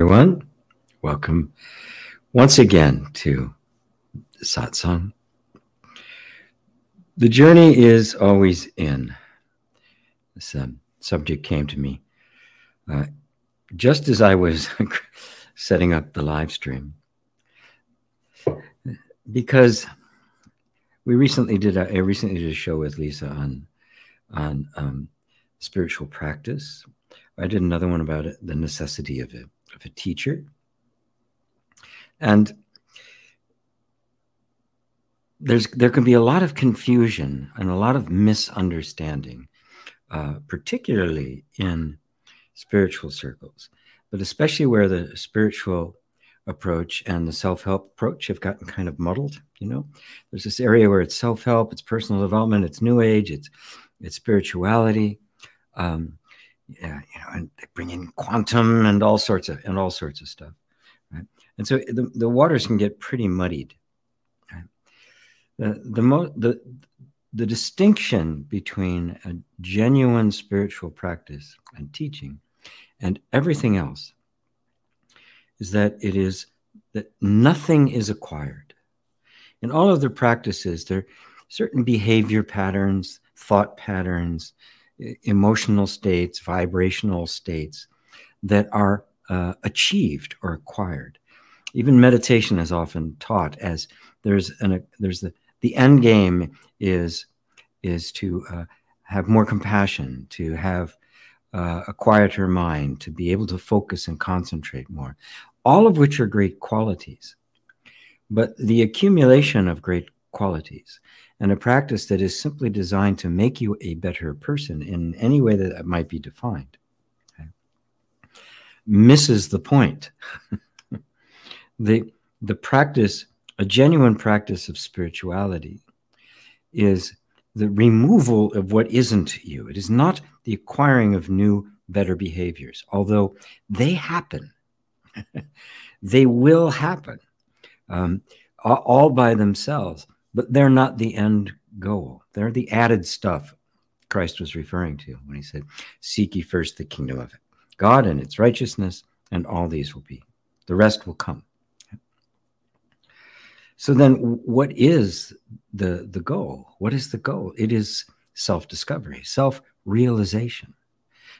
everyone. Welcome once again to Satsang. The journey is always in. This um, subject came to me uh, just as I was setting up the live stream. Because we recently did a, I recently did a show with Lisa on on um, spiritual practice. I did another one about it, the necessity of a, of a teacher. And there's there can be a lot of confusion and a lot of misunderstanding, uh, particularly in spiritual circles, but especially where the spiritual approach and the self-help approach have gotten kind of muddled. You know, there's this area where it's self-help, it's personal development, it's new age, it's it's spirituality. Um, yeah, you know, and they bring in quantum and all sorts of and all sorts of stuff, right? And so the, the waters can get pretty muddied. The the mo- the the distinction between a genuine spiritual practice and teaching and everything else is that it is that nothing is acquired. In all of their practices, there are certain behavior patterns, thought patterns, emotional states, vibrational states that are uh, achieved or acquired. Even meditation is often taught as there's an there's the the end game is is to uh, have more compassion, to have uh, a quieter mind, to be able to focus and concentrate more, all of which are great qualities. But the accumulation of great qualities and a practice that is simply designed to make you a better person in any way that, that might be defined okay, misses the point. the, the practice, a genuine practice of spirituality, is the removal of what isn't you. It is not the acquiring of new, better behaviors, although they happen. they will happen um, all by themselves but they're not the end goal. They're the added stuff Christ was referring to when he said, Seek ye first the kingdom of God and its righteousness, and all these will be. The rest will come. So then what is the the goal? What is the goal? It is self-discovery, self-realization,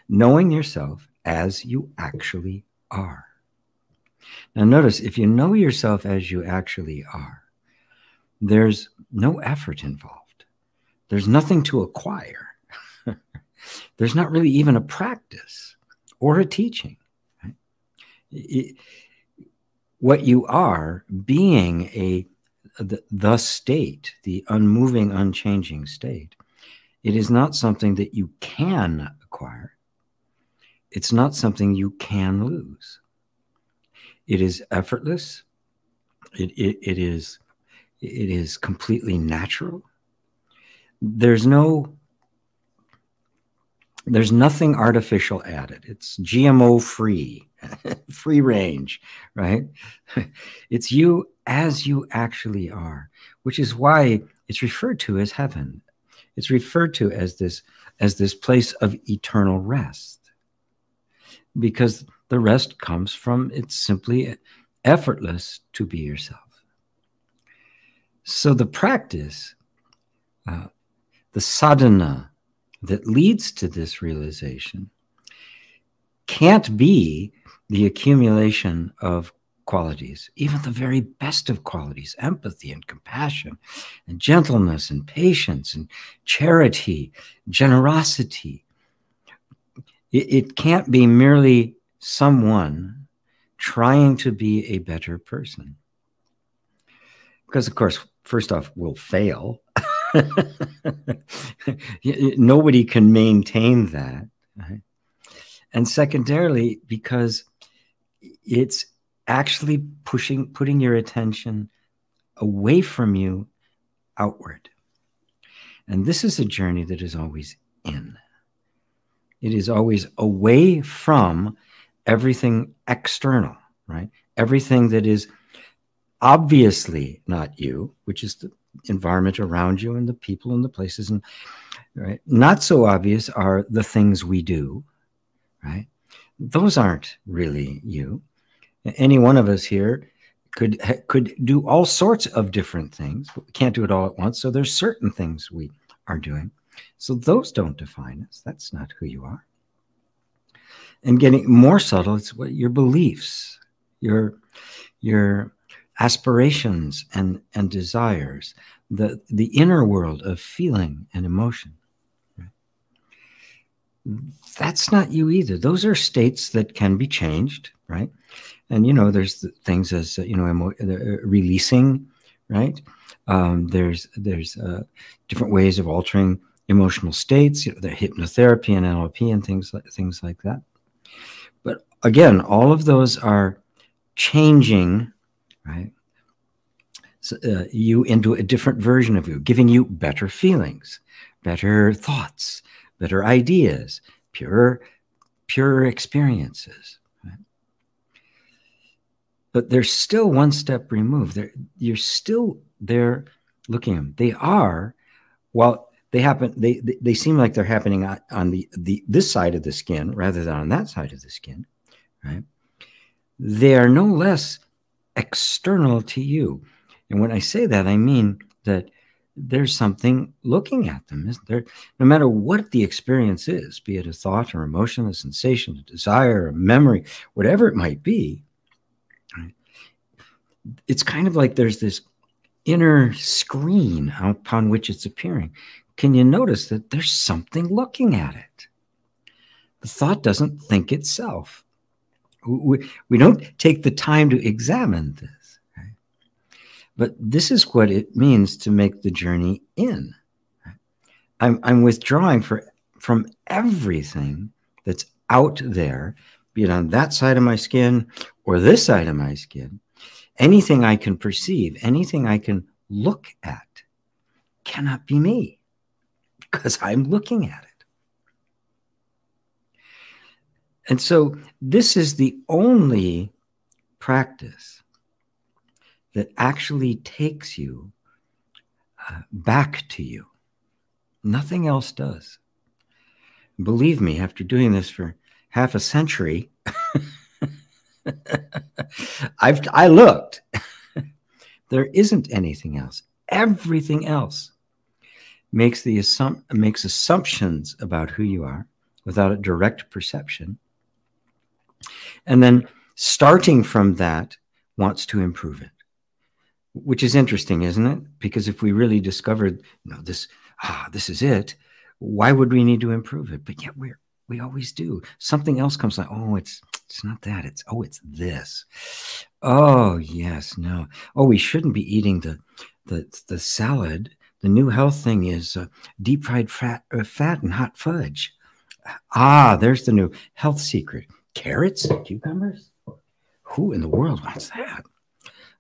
knowing yourself as you actually are. Now notice if you know yourself as you actually are, there's no effort involved. There's nothing to acquire. There's not really even a practice or a teaching. Right? It, what you are, being a the, the state, the unmoving, unchanging state, it is not something that you can acquire. It's not something you can lose. It is effortless. It, it, it is it is completely natural. There's no there's nothing artificial added. It's GMO free, free range, right? it's you as you actually are, which is why it's referred to as heaven. It's referred to as this as this place of eternal rest. Because the rest comes from it's simply effortless to be yourself. So the practice, uh, the sadhana that leads to this realization can't be the accumulation of qualities, even the very best of qualities, empathy and compassion and gentleness and patience and charity, generosity. It, it can't be merely someone trying to be a better person. Because, of course, first off, we'll fail. Nobody can maintain that. Right? And secondarily, because it's actually pushing, putting your attention away from you outward. And this is a journey that is always in. It is always away from everything external, right? Everything that is obviously not you, which is the environment around you and the people and the places. And right, not so obvious are the things we do, right? Those aren't really you. Any one of us here could could do all sorts of different things. But We can't do it all at once. So there's certain things we are doing. So those don't define us. That's not who you are. And getting more subtle, it's what your beliefs, your your aspirations and, and desires, the, the inner world of feeling and emotion. That's not you either. Those are states that can be changed, right? And you know, there's things as you know, emo- uh, releasing, right? Um, there's there's uh, different ways of altering emotional states. You know, the hypnotherapy and NLP and things like things like that. But again, all of those are changing right? So, uh, you into a different version of you, giving you better feelings, better thoughts, better ideas, pure, pure experiences. But they're still one step removed. They're, you're still there looking at them. They are, while they happen, they, they, they seem like they're happening on, on the, the this side of the skin rather than on that side of the skin, right? They are no less external to you. And when I say that, I mean that there's something looking at them, isn't there? No matter what the experience is, be it a thought or emotion, a sensation, a desire, a memory, whatever it might be, right? it's kind of like there's this inner screen upon which it's appearing. Can you notice that there's something looking at it? The thought doesn't think itself we, we don't take the time to examine this. Right? But this is what it means to make the journey in. I'm, I'm withdrawing for, from everything that's out there, be it on that side of my skin or this side of my skin. Anything I can perceive, anything I can look at cannot be me because I'm looking at it. And so this is the only practice that actually takes you uh, back to you. Nothing else does. Believe me, after doing this for half a century, I've I looked. there isn't anything else. Everything else makes the assum- makes assumptions about who you are without a direct perception and then starting from that, wants to improve it, which is interesting, isn't it? Because if we really discovered, you know, this, ah, this is it, why would we need to improve it? But yet we're, we always do. Something else comes like, oh, it's, it's not that. It's, oh, it's this. Oh, yes, no. Oh, we shouldn't be eating the, the, the salad. The new health thing is uh, deep fried fat, uh, fat and hot fudge. Ah, there's the new health secret carrots, cucumbers. Who in the world wants that?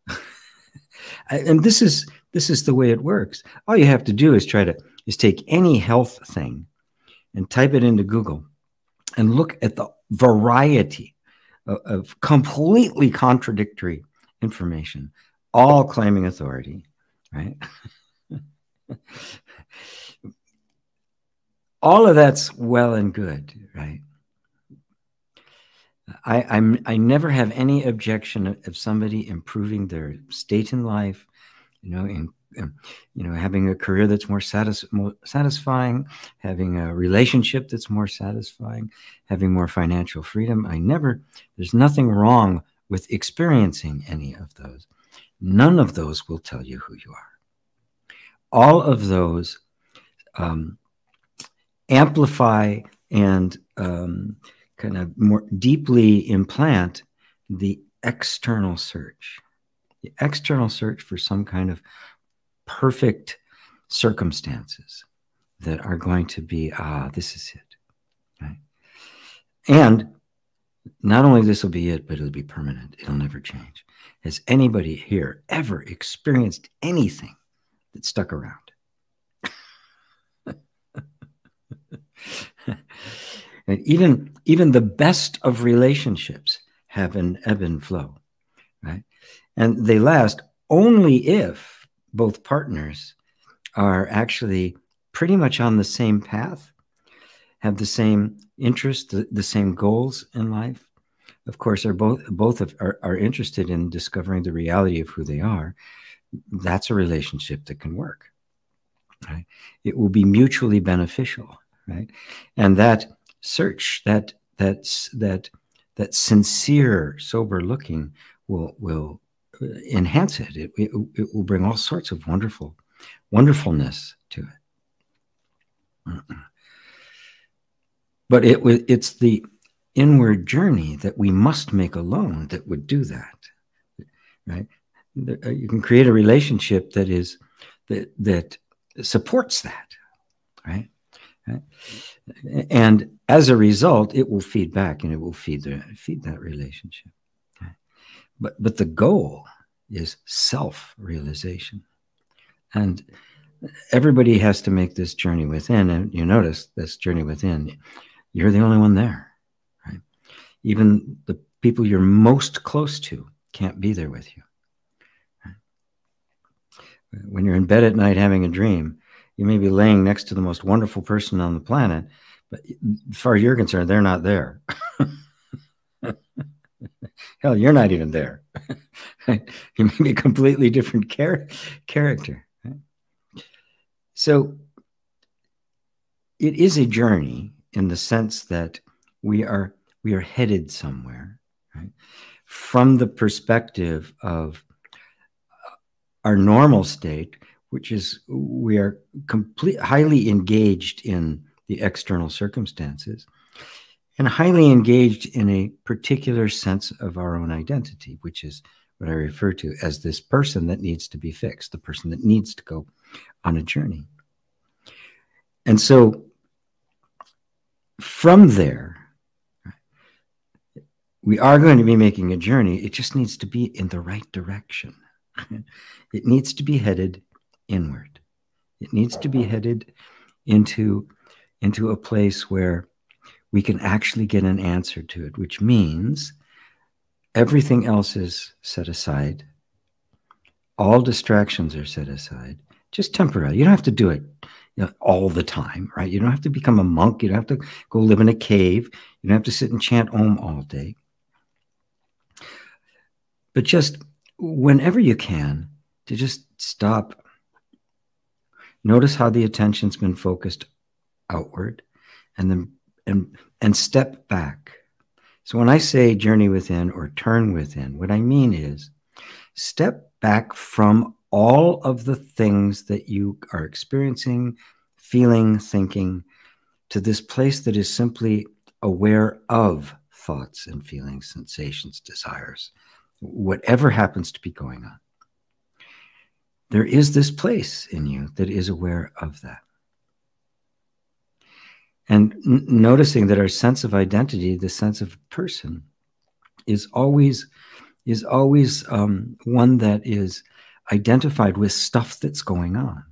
and this is this is the way it works. All you have to do is try to is take any health thing and type it into Google and look at the variety of, of completely contradictory information, all claiming authority, right? all of that's well and good, right? I, I'm I never have any objection of somebody improving their state in life, you know, in you know having a career that's more, satis- more satisfying, having a relationship that's more satisfying, having more financial freedom. I never there's nothing wrong with experiencing any of those. None of those will tell you who you are. All of those um, amplify and um, kind of more deeply implant the external search, the external search for some kind of perfect circumstances that are going to be, ah, this is it. Right? And not only this will be it, but it'll be permanent. It'll never change. Has anybody here ever experienced anything that stuck around? And even even the best of relationships have an ebb and flow, right? And they last only if both partners are actually pretty much on the same path, have the same interests, the, the same goals in life, of course, are both both of, are, are interested in discovering the reality of who they are, that's a relationship that can work. Right? It will be mutually beneficial, right? And that search, that that's that that sincere, sober looking will will uh, enhance it. It, it. it will bring all sorts of wonderful wonderfulness to it. But it it's the inward journey that we must make alone that would do that, right? Uh, you can create a relationship that is that that supports that, right? Right? And as a result, it will feed back and it will feed the feed that relationship. But but the goal is self-realization. And everybody has to make this journey within. And you notice this journey within, you're the only one there. Right? Even the people you're most close to can't be there with you. Right? When you're in bed at night having a dream, you may be laying next to the most wonderful person on the planet, but as far as you're concerned, they're not there. Hell, you're not even there. you may be a completely different char- character. So it is a journey in the sense that we are we are headed somewhere, right? From the perspective of our normal state, which is we are complete highly engaged in the external circumstances and highly engaged in a particular sense of our own identity, which is what I refer to as this person that needs to be fixed, the person that needs to go on a journey. And so from there, we are going to be making a journey. It just needs to be in the right direction. it needs to be headed inward. It needs to be headed into, into a place where we can actually get an answer to it, which means everything else is set aside. All distractions are set aside just temporarily. You don't have to do it you know, all the time, right? You don't have to become a monk. You don't have to go live in a cave. You don't have to sit and chant Om all day. But just whenever you can, to just stop. Notice how the attention's been focused outward and then and and step back. So when I say journey within or turn within, what I mean is step back from all of the things that you are experiencing, feeling, thinking, to this place that is simply aware of thoughts and feelings, sensations, desires, whatever happens to be going on. There is this place in you that is aware of that. And noticing that our sense of identity, the sense of person, is always is always um, one that is identified with stuff that's going on.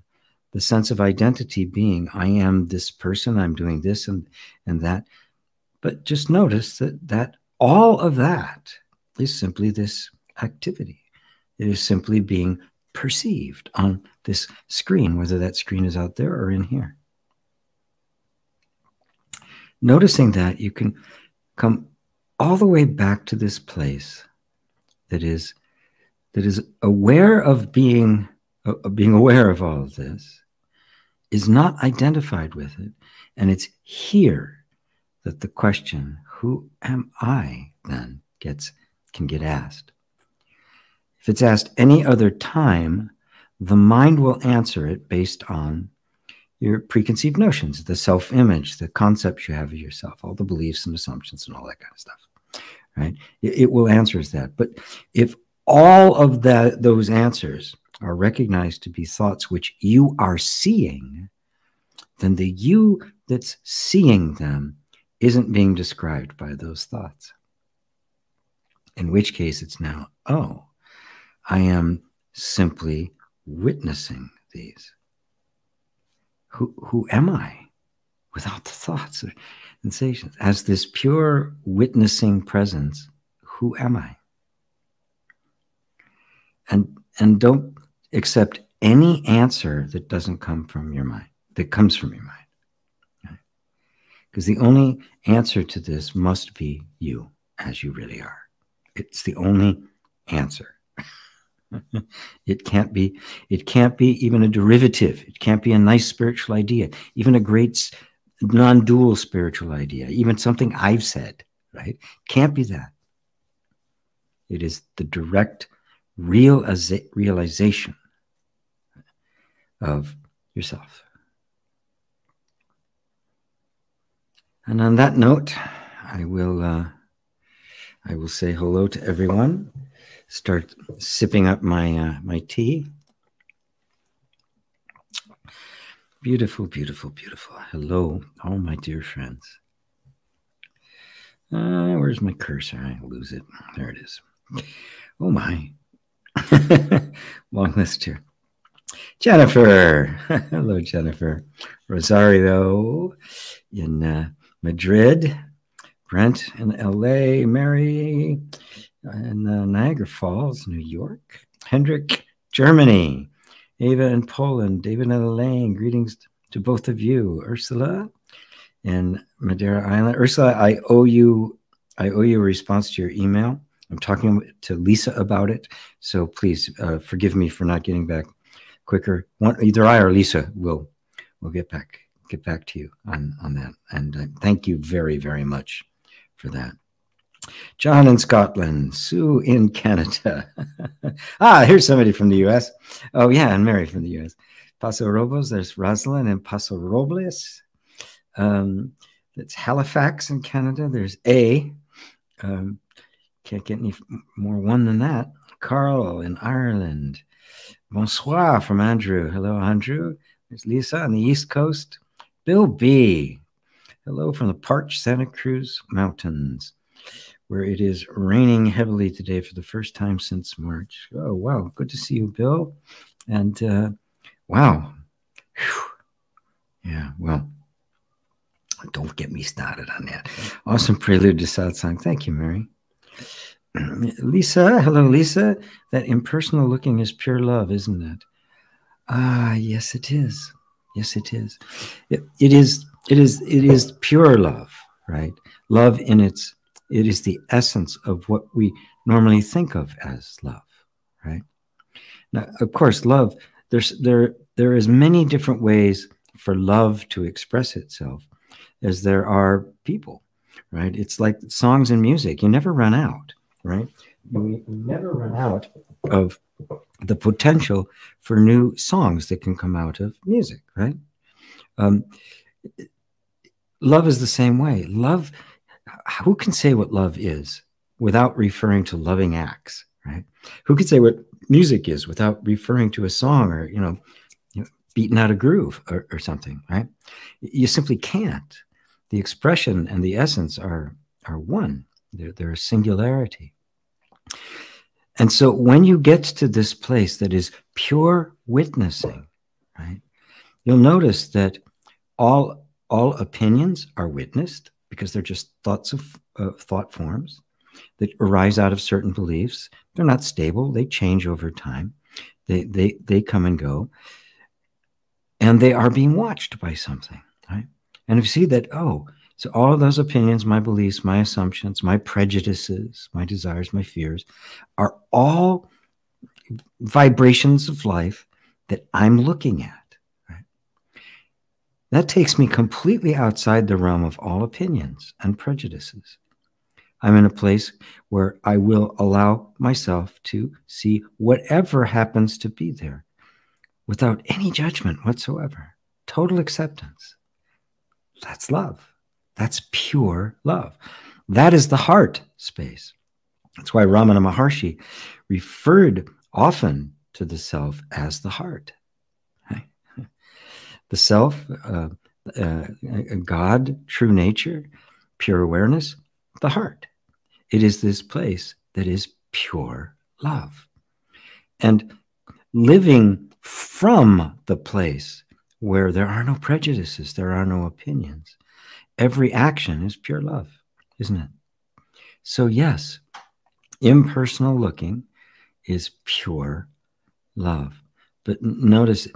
The sense of identity being, I am this person, I'm doing this and, and that. But just notice that, that all of that is simply this activity. It is simply being perceived on this screen, whether that screen is out there or in here. Noticing that, you can come all the way back to this place that is that is aware of being uh, being aware of all of this is not identified with it and it's here that the question who am i then gets can get asked if it's asked any other time the mind will answer it based on your preconceived notions the self-image the concepts you have of yourself all the beliefs and assumptions and all that kind of stuff right it, it will answer that but if all of that those answers are recognized to be thoughts which you are seeing, then the you that's seeing them isn't being described by those thoughts. In which case, it's now, oh, I am simply witnessing these. Who, who am I without the thoughts or sensations? As this pure witnessing presence, who am I? and and don't accept any answer that doesn't come from your mind that comes from your mind. Because the only answer to this must be you. as you really are. It's the only answer. it can't be it can't be even a derivative. It can't be a nice spiritual idea, even a great non-dual spiritual idea, even something I've said, right? Can't be that. It is the direct real realization of yourself. And on that note, I will uh, I will say hello to everyone. Start sipping up my uh, my tea. Beautiful, beautiful, beautiful. Hello, all my dear friends. Uh, where's my cursor? I lose it. There it is. Oh my. Long list here. Jennifer. Hello, Jennifer. Rosario in uh, Madrid. Brent in LA. Mary in uh, Niagara Falls, New York. Hendrik, Germany. Ava in Poland. David in Elaine. Greetings to both of you. Ursula in Madeira Island. Ursula, I owe you I owe you a response to your email. I'm talking to Lisa about it, so please uh, forgive me for not getting back quicker. One, either I or Lisa will will get back get back to you on on that. And uh, thank you very very much for that. John in Scotland, Sue in Canada. ah, here's somebody from the U.S. Oh yeah, and Mary from the U.S. Paso Robles. There's Rosalind in Paso Robles. Um, that's Halifax in Canada. There's A. Um, can't get any more one than that. Carl in Ireland. Bonsoir from Andrew. Hello, Andrew. There's Lisa on the East Coast. Bill B. Hello from the parched Santa Cruz Mountains, where it is raining heavily today for the first time since March. Oh, wow. Good to see you, Bill. And uh, wow. Whew. Yeah, well, don't get me started on that. Awesome prelude to Satsang. Thank you, Mary. Lisa, hello, Lisa. That impersonal looking is pure love, isn't it? Ah, yes, it is. Yes, it is. It, it is. It is. It is pure love, right? Love in its. It is the essence of what we normally think of as love, right? Now, of course, love. There's there there is many different ways for love to express itself, as there are people, right? It's like songs and music. You never run out right? We never run out of the potential for new songs that can come out of music, right? Um, love is the same way. Love, who can say what love is without referring to loving acts, right? Who can say what music is without referring to a song or, you know, you know beating out a groove or, or something, right? You simply can't. The expression and the essence are, are one. They're, they're a singularity. And so when you get to this place that is pure witnessing, right, you'll notice that all, all opinions are witnessed because they're just thoughts of uh, thought forms that arise out of certain beliefs. They're not stable, they change over time, they, they, they come and go, and they are being watched by something, right? And if you see that, oh, so all of those opinions, my beliefs, my assumptions, my prejudices, my desires, my fears are all vibrations of life that I'm looking at. That takes me completely outside the realm of all opinions and prejudices. I'm in a place where I will allow myself to see whatever happens to be there without any judgment whatsoever. Total acceptance. That's love. That's pure love. That is the heart space. That's why Ramana Maharshi referred often to the self as the heart. The self, uh, uh, God, true nature, pure awareness, the heart. It is this place that is pure love. And living from the place where there are no prejudices, there are no opinions, every action is pure love, isn't it? So, yes, impersonal looking is pure love. But notice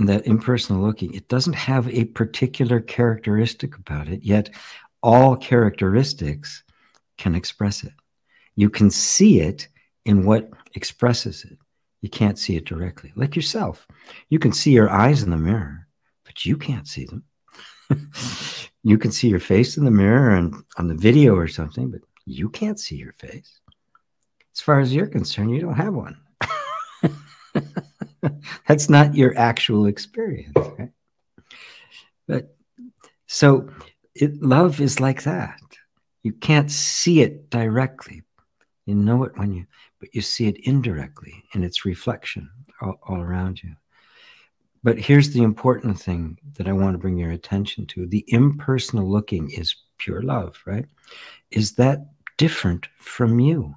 that impersonal looking, it doesn't have a particular characteristic about it, yet all characteristics can express it. You can see it in what expresses it. You can't see it directly, like yourself. You can see your eyes in the mirror, but you can't see them. you can see your face in the mirror and on the video or something, but you can't see your face. As far as you're concerned, you don't have one. That's not your actual experience, right? But so it, love is like that. You can't see it directly. You know it when you, but you see it indirectly in its reflection all, all around you. But here's the important thing that I want to bring your attention to the impersonal looking is pure love, right? Is that different from you?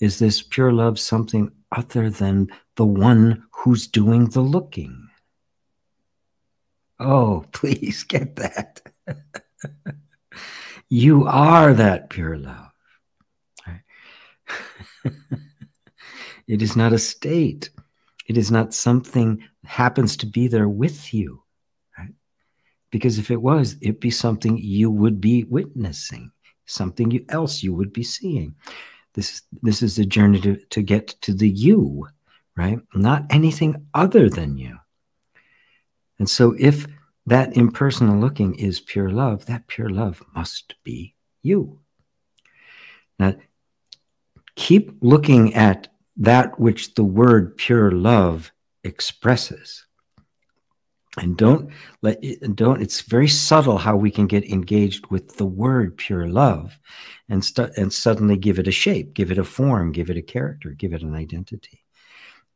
Is this pure love something other than the one who's doing the looking? Oh, please get that. you are that pure love. it is not a state. It is not something happens to be there with you. Right? Because if it was, it'd be something you would be witnessing, something you, else you would be seeing. This, is this is the journey to, to get to the you, right? Not anything other than you. And so if that impersonal looking is pure love, that pure love must be you. Now, keep looking at that which the word pure love expresses. And don't let it, don't, it's very subtle how we can get engaged with the word pure love and, stu- and suddenly give it a shape, give it a form, give it a character, give it an identity.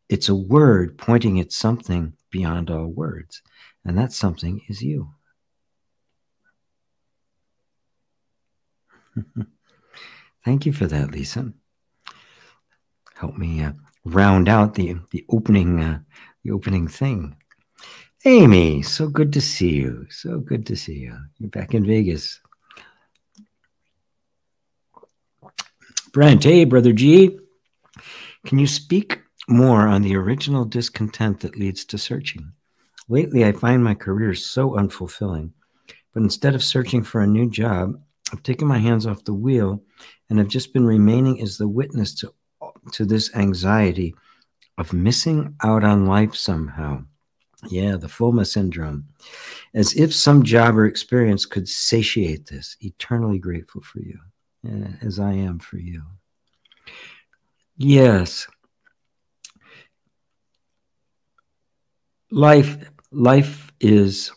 It's a word pointing at something beyond all words. And that something is you. Thank you for that, Lisa. Help me uh, round out the the opening uh, the opening thing. Amy, so good to see you. So good to see you. You're back in Vegas. Brent, hey, brother G. Can you speak more on the original discontent that leads to searching? Lately, I find my career so unfulfilling, but instead of searching for a new job, I've taken my hands off the wheel and have just been remaining as the witness to, to this anxiety of missing out on life somehow. Yeah, the FOMO syndrome. As if some job or experience could satiate this. Eternally grateful for you, eh, as I am for you. Yes. Life life is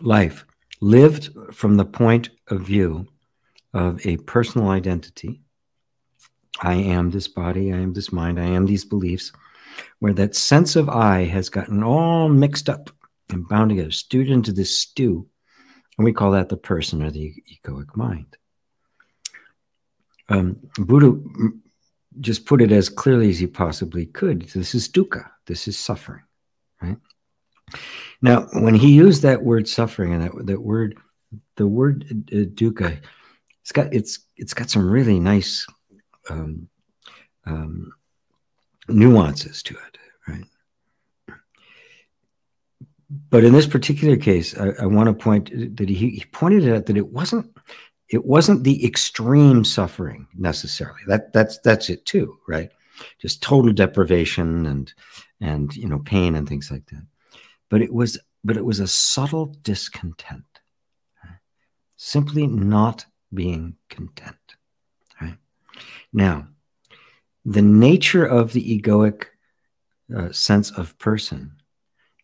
life lived from the point of view of a personal identity. I am this body, I am this mind, I am these beliefs, where that sense of I has gotten all mixed up and bound together, stewed into this stew. And we call that the person or the egoic mind. Um, Buddha just put it as clearly as he possibly could. This is dukkha, this is suffering right? Now, when he used that word suffering and that, that word, the word uh, dukkha, it's got it's it's got some really nice um, um, nuances to it, right? But in this particular case, I, I want to point that he, he pointed out that it wasn't it wasn't the extreme suffering necessarily. That that's that's it too, right? Just total deprivation and and you know pain and things like that but it was but it was a subtle discontent right? simply not being content right now the nature of the egoic uh, sense of person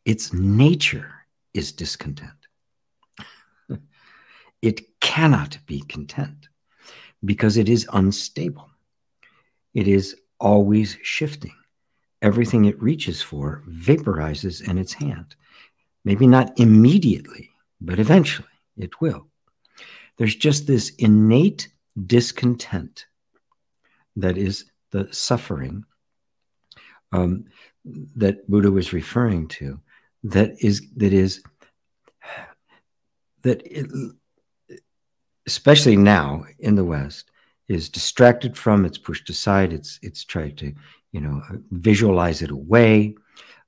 its nature is discontent it cannot be content because it is unstable it is always shifting everything it reaches for vaporizes in its hand. Maybe not immediately, but eventually it will. There's just this innate discontent that is the suffering um, that Buddha was referring to. That is that is that it, especially now in the West is distracted from. It's pushed aside. It's it's tried to you know, visualize it away,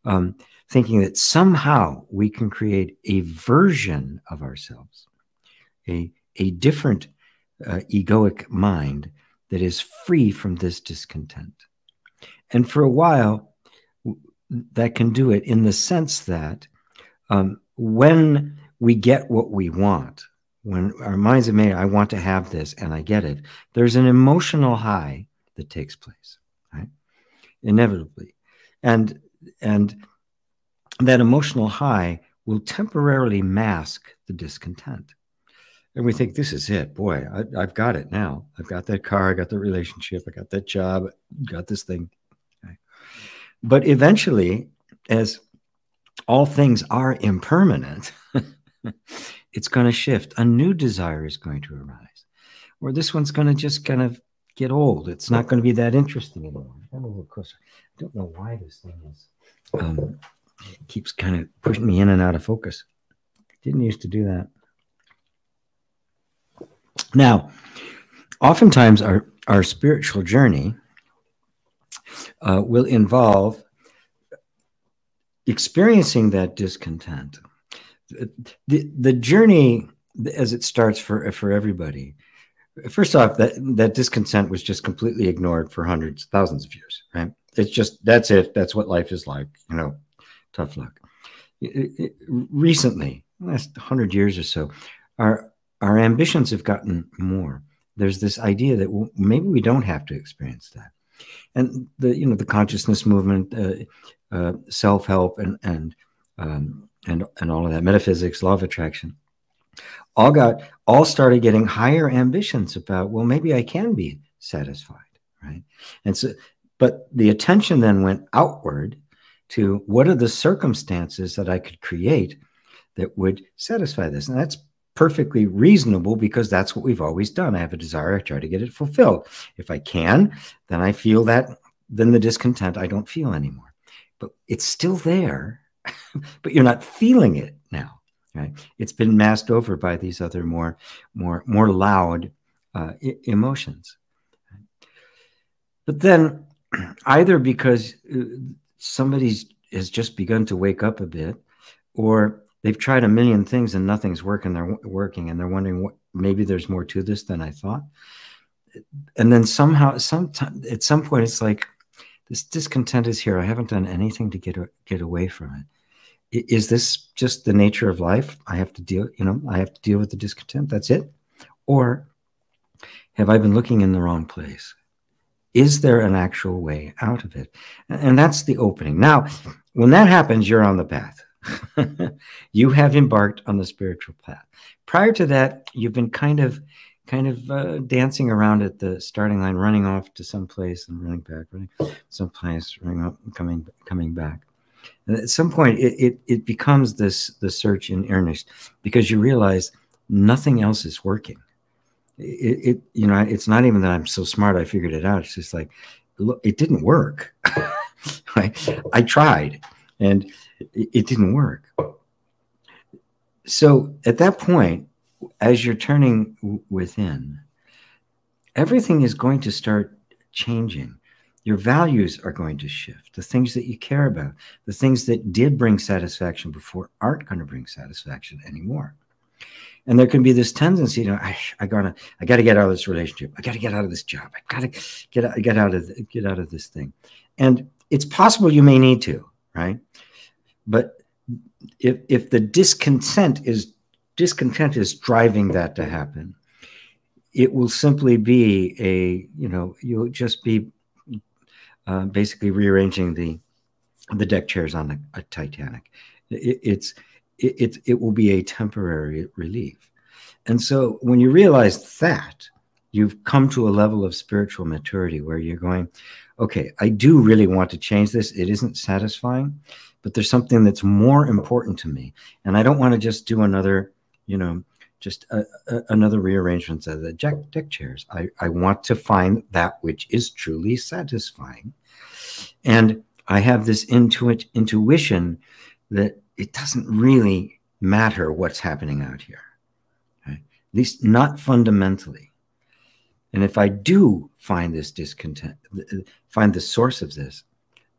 um, thinking that somehow we can create a version of ourselves, a, a different uh, egoic mind that is free from this discontent. And for a while, that can do it in the sense that um, when we get what we want, when our minds are made, I want to have this and I get it, there's an emotional high that takes place, right? Inevitably. And, and that emotional high will temporarily mask the discontent. And we think, this is it. Boy, I, have got it now. I've got that car. I got the relationship. I got that job. Got this thing. But eventually, as all things are impermanent, it's going to shift. A new desire is going to arise. Or this one's going to just kind of get old. It's not going to be that interesting anymore. I'm a little closer. I don't know why this thing is um, keeps kind of pushing me in and out of focus. Didn't used to do that. Now, oftentimes our, our spiritual journey uh, will involve experiencing that discontent. The, the journey, as it starts for, for everybody, first off, that, that discontent was just completely ignored for hundreds, thousands of years, right? It's just, that's it. That's what life is like, you know, tough luck. Recently, last hundred years or so, our, our ambitions have gotten more. There's this idea that well, maybe we don't have to experience that, and the you know the consciousness movement, uh, uh, self help, and and um, and and all of that metaphysics, law of attraction, all got all started getting higher ambitions about well maybe I can be satisfied, right? And so, but the attention then went outward to what are the circumstances that I could create that would satisfy this, and that's perfectly reasonable because that's what we've always done. I have a desire, I try to get it fulfilled. If I can, then I feel that, then the discontent I don't feel anymore. But it's still there, but you're not feeling it now. Right? It's been masked over by these other more, more, more loud uh, emotions. But then, either because uh, somebody's has just begun to wake up a bit, or they've tried a million things and nothing's working they're working and they're wondering what maybe there's more to this than i thought and then somehow sometime at some point it's like this discontent is here i haven't done anything to get get away from it is this just the nature of life? I have to deal you know i have to deal with the discontent. That's it? Or have i been looking in the wrong place? Is there an actual way out of it? And that's the opening. Now when that happens you're on the path. You have embarked on the spiritual path. Prior to that, you've been kind of kind of uh, dancing around at the starting line, running off to some place and running back, running someplace, running up, coming coming back. And at some point, it, it it becomes this the search in earnest because you realize nothing else is working. It, it you know it's not even that I'm so smart I figured it out. It's just like look, it didn't work. I, I tried, and it, it didn't work. So at that point, as you're turning within, everything is going to start changing. Your values are going to shift. The things that you care about, the things that did bring satisfaction before aren't going to bring satisfaction anymore. And there can be this tendency to, I, I gotta, I gotta get out of this relationship. I gotta get out of this job. I gotta get get out of, get out of this thing. And it's possible you may need to, right? But if if the discontent is discontent is driving that to happen, it will simply be a you know you'll just be uh, basically rearranging the the deck chairs on a, Titanic. It, it's it, it it will be a temporary relief, and so when you realize that you've come to a level of spiritual maturity where you're going, okay, I do really want to change this. It isn't satisfying but there's something that's more important to me. And I don't want to just do another, you know, just a, a, another rearrangement of the deck, deck chairs. I, I want to find that which is truly satisfying. And I have this intuit, intuition that it doesn't really matter what's happening out here, okay? at least not fundamentally. And if I do find this discontent, find the source of this,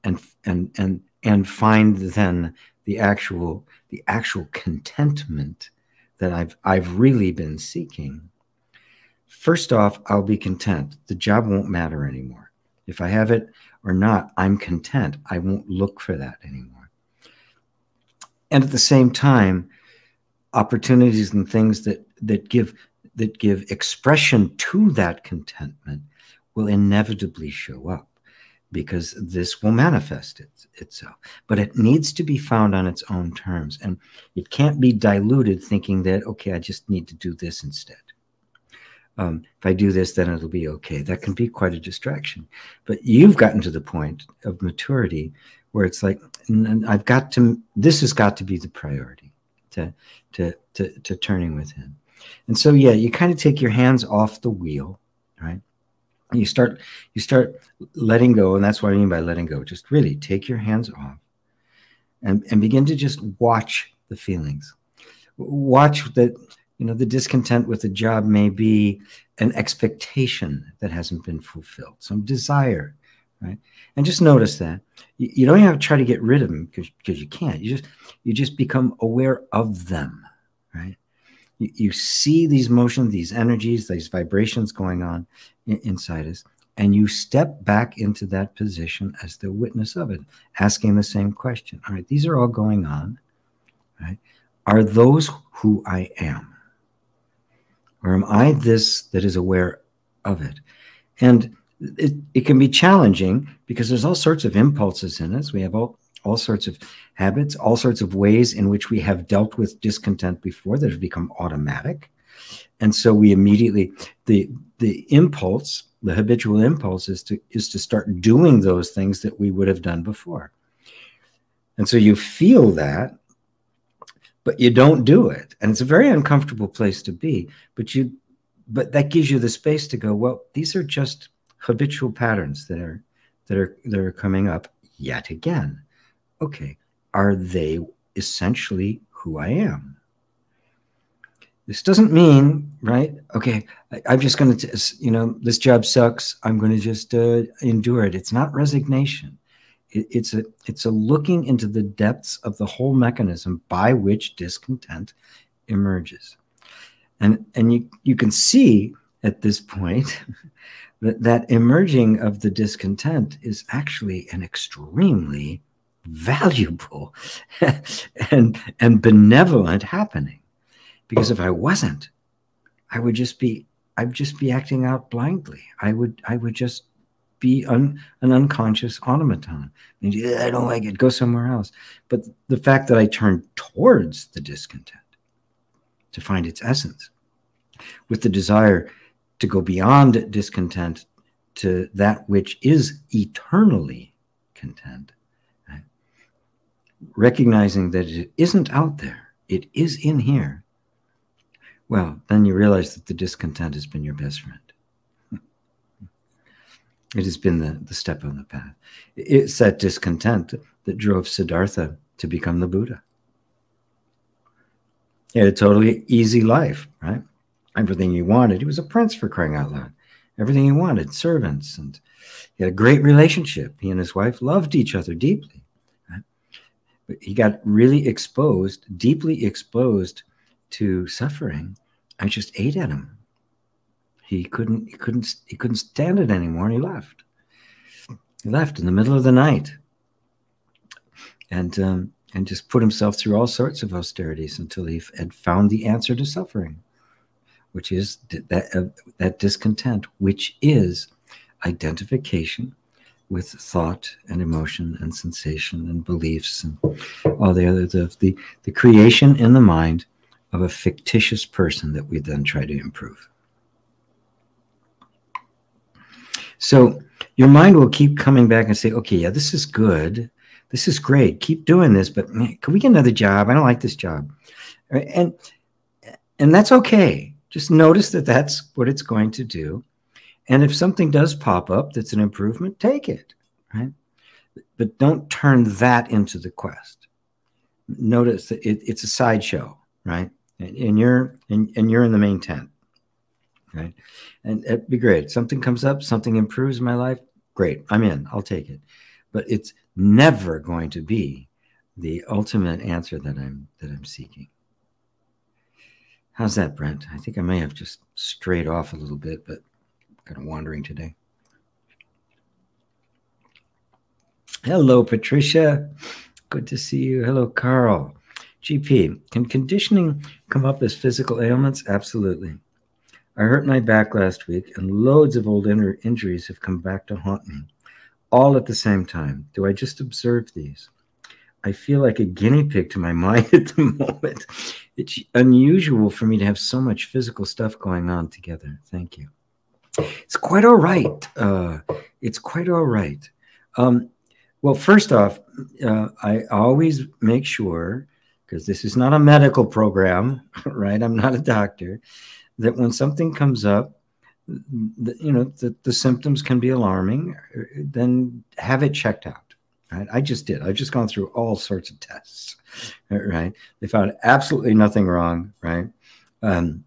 and and and and find then the actual the actual contentment that I've I've really been seeking, first off, I'll be content. The job won't matter anymore. If I have it or not, I'm content. I won't look for that anymore. And at the same time, opportunities and things that that give that give expression to that contentment will inevitably show up because this will manifest it, itself. But it needs to be found on its own terms. And it can't be diluted thinking that, okay, I just need to do this instead. Um, if I do this, then it'll be okay. That can be quite a distraction. But you've gotten to the point of maturity where it's like, I've got to, this has got to be the priority to, to, to, to turning within. And so, yeah, you kind of take your hands off the wheel, right? you start you start letting go and that's what i mean by letting go just really take your hands off and, and begin to just watch the feelings watch that you know the discontent with the job may be an expectation that hasn't been fulfilled some desire right? And just notice that. You, you don't have to try to get rid of them because you can't. You just you just become aware of them right? You, you see these motions these energies these vibrations going on inside us and you step back into that position as the witness of it asking the same question. All right these are all going on right? Are those who i am or am i this that is aware of it? And it, it can be challenging because there's all sorts of impulses in us. We have all all sorts of habits all sorts of ways in which we have dealt with discontent before that have become automatic. And so we immediately the the impulse the habitual impulse is to is to start doing those things that we would have done before. And so you feel that but you don't do it and it's a very uncomfortable place to be but you but that gives you the space to go well these are just habitual patterns that are that are that are coming up yet again okay are they essentially who i am this doesn't mean, right? Okay, I, am just going to, you know, this job sucks. I'm going to just uh, endure it. It's not resignation. It, it's a it's a looking into the depths of the whole mechanism by which discontent emerges, and and you you can see at this point that that emerging of the discontent is actually an extremely valuable and and benevolent happening because if I wasn't, I would just be I'd just be acting out blindly. I would I would just be un, an unconscious automaton. And, I don't like it. Go somewhere else. But the fact that I turn towards the discontent to find its essence, with the desire to go beyond discontent to that which is eternally content, right? recognizing that it isn't out there, it is in here, well, then you realize that the discontent has been your best friend. It has been the, the step on the path. It's that discontent that drove Siddhartha to become the Buddha. He had a totally easy life, right? Everything he wanted. He was a prince for crying out loud. Everything he wanted, servants, and he had a great relationship. He and his wife loved each other deeply. Right? But he got really exposed, deeply exposed to suffering I just ate at him. He couldn't, he couldn't, he couldn't stand it anymore, and he left. He left in the middle of the night, and um, and just put himself through all sorts of austerities until he had found the answer to suffering, which is that uh, that discontent, which is identification with thought and emotion and sensation and beliefs and all the other the, the, the creation in the mind of a fictitious person that we then try to improve. So your mind will keep coming back and say, okay, yeah, this is good. This is great. Keep doing this, but can we get another job? I don't like this job. And, and that's okay. Just notice that that's what it's going to do. And if something does pop up that's an improvement, take it, right? But don't turn that into the quest. Notice that it, it's a sideshow, right? and, you're and, and you're in the main tent right and it'd be great something comes up something improves my life great i'm in i'll take it but it's never going to be the ultimate answer that i'm that i'm seeking How's that, Brent? I think I may have just strayed off a little bit, but kind of wandering today. Hello, Patricia. Good to see you. Hello, Carl. GP, can conditioning come up as physical ailments? Absolutely. I hurt my back last week, and loads of old injuries have come back to haunt me, all at the same time. Do I just observe these? I feel like a guinea pig to my mind at the moment. It's unusual for me to have so much physical stuff going on together. Thank you. It's quite all right. Uh, it's quite all right. Um, well, first off, uh, I always make sure, because this is not a medical program, right? I'm not a doctor, that when something comes up, the, you know, the, the symptoms can be alarming, then have it checked out. Right? I just did. I've just gone through all sorts of tests. Right? They found absolutely nothing wrong. Right? Um,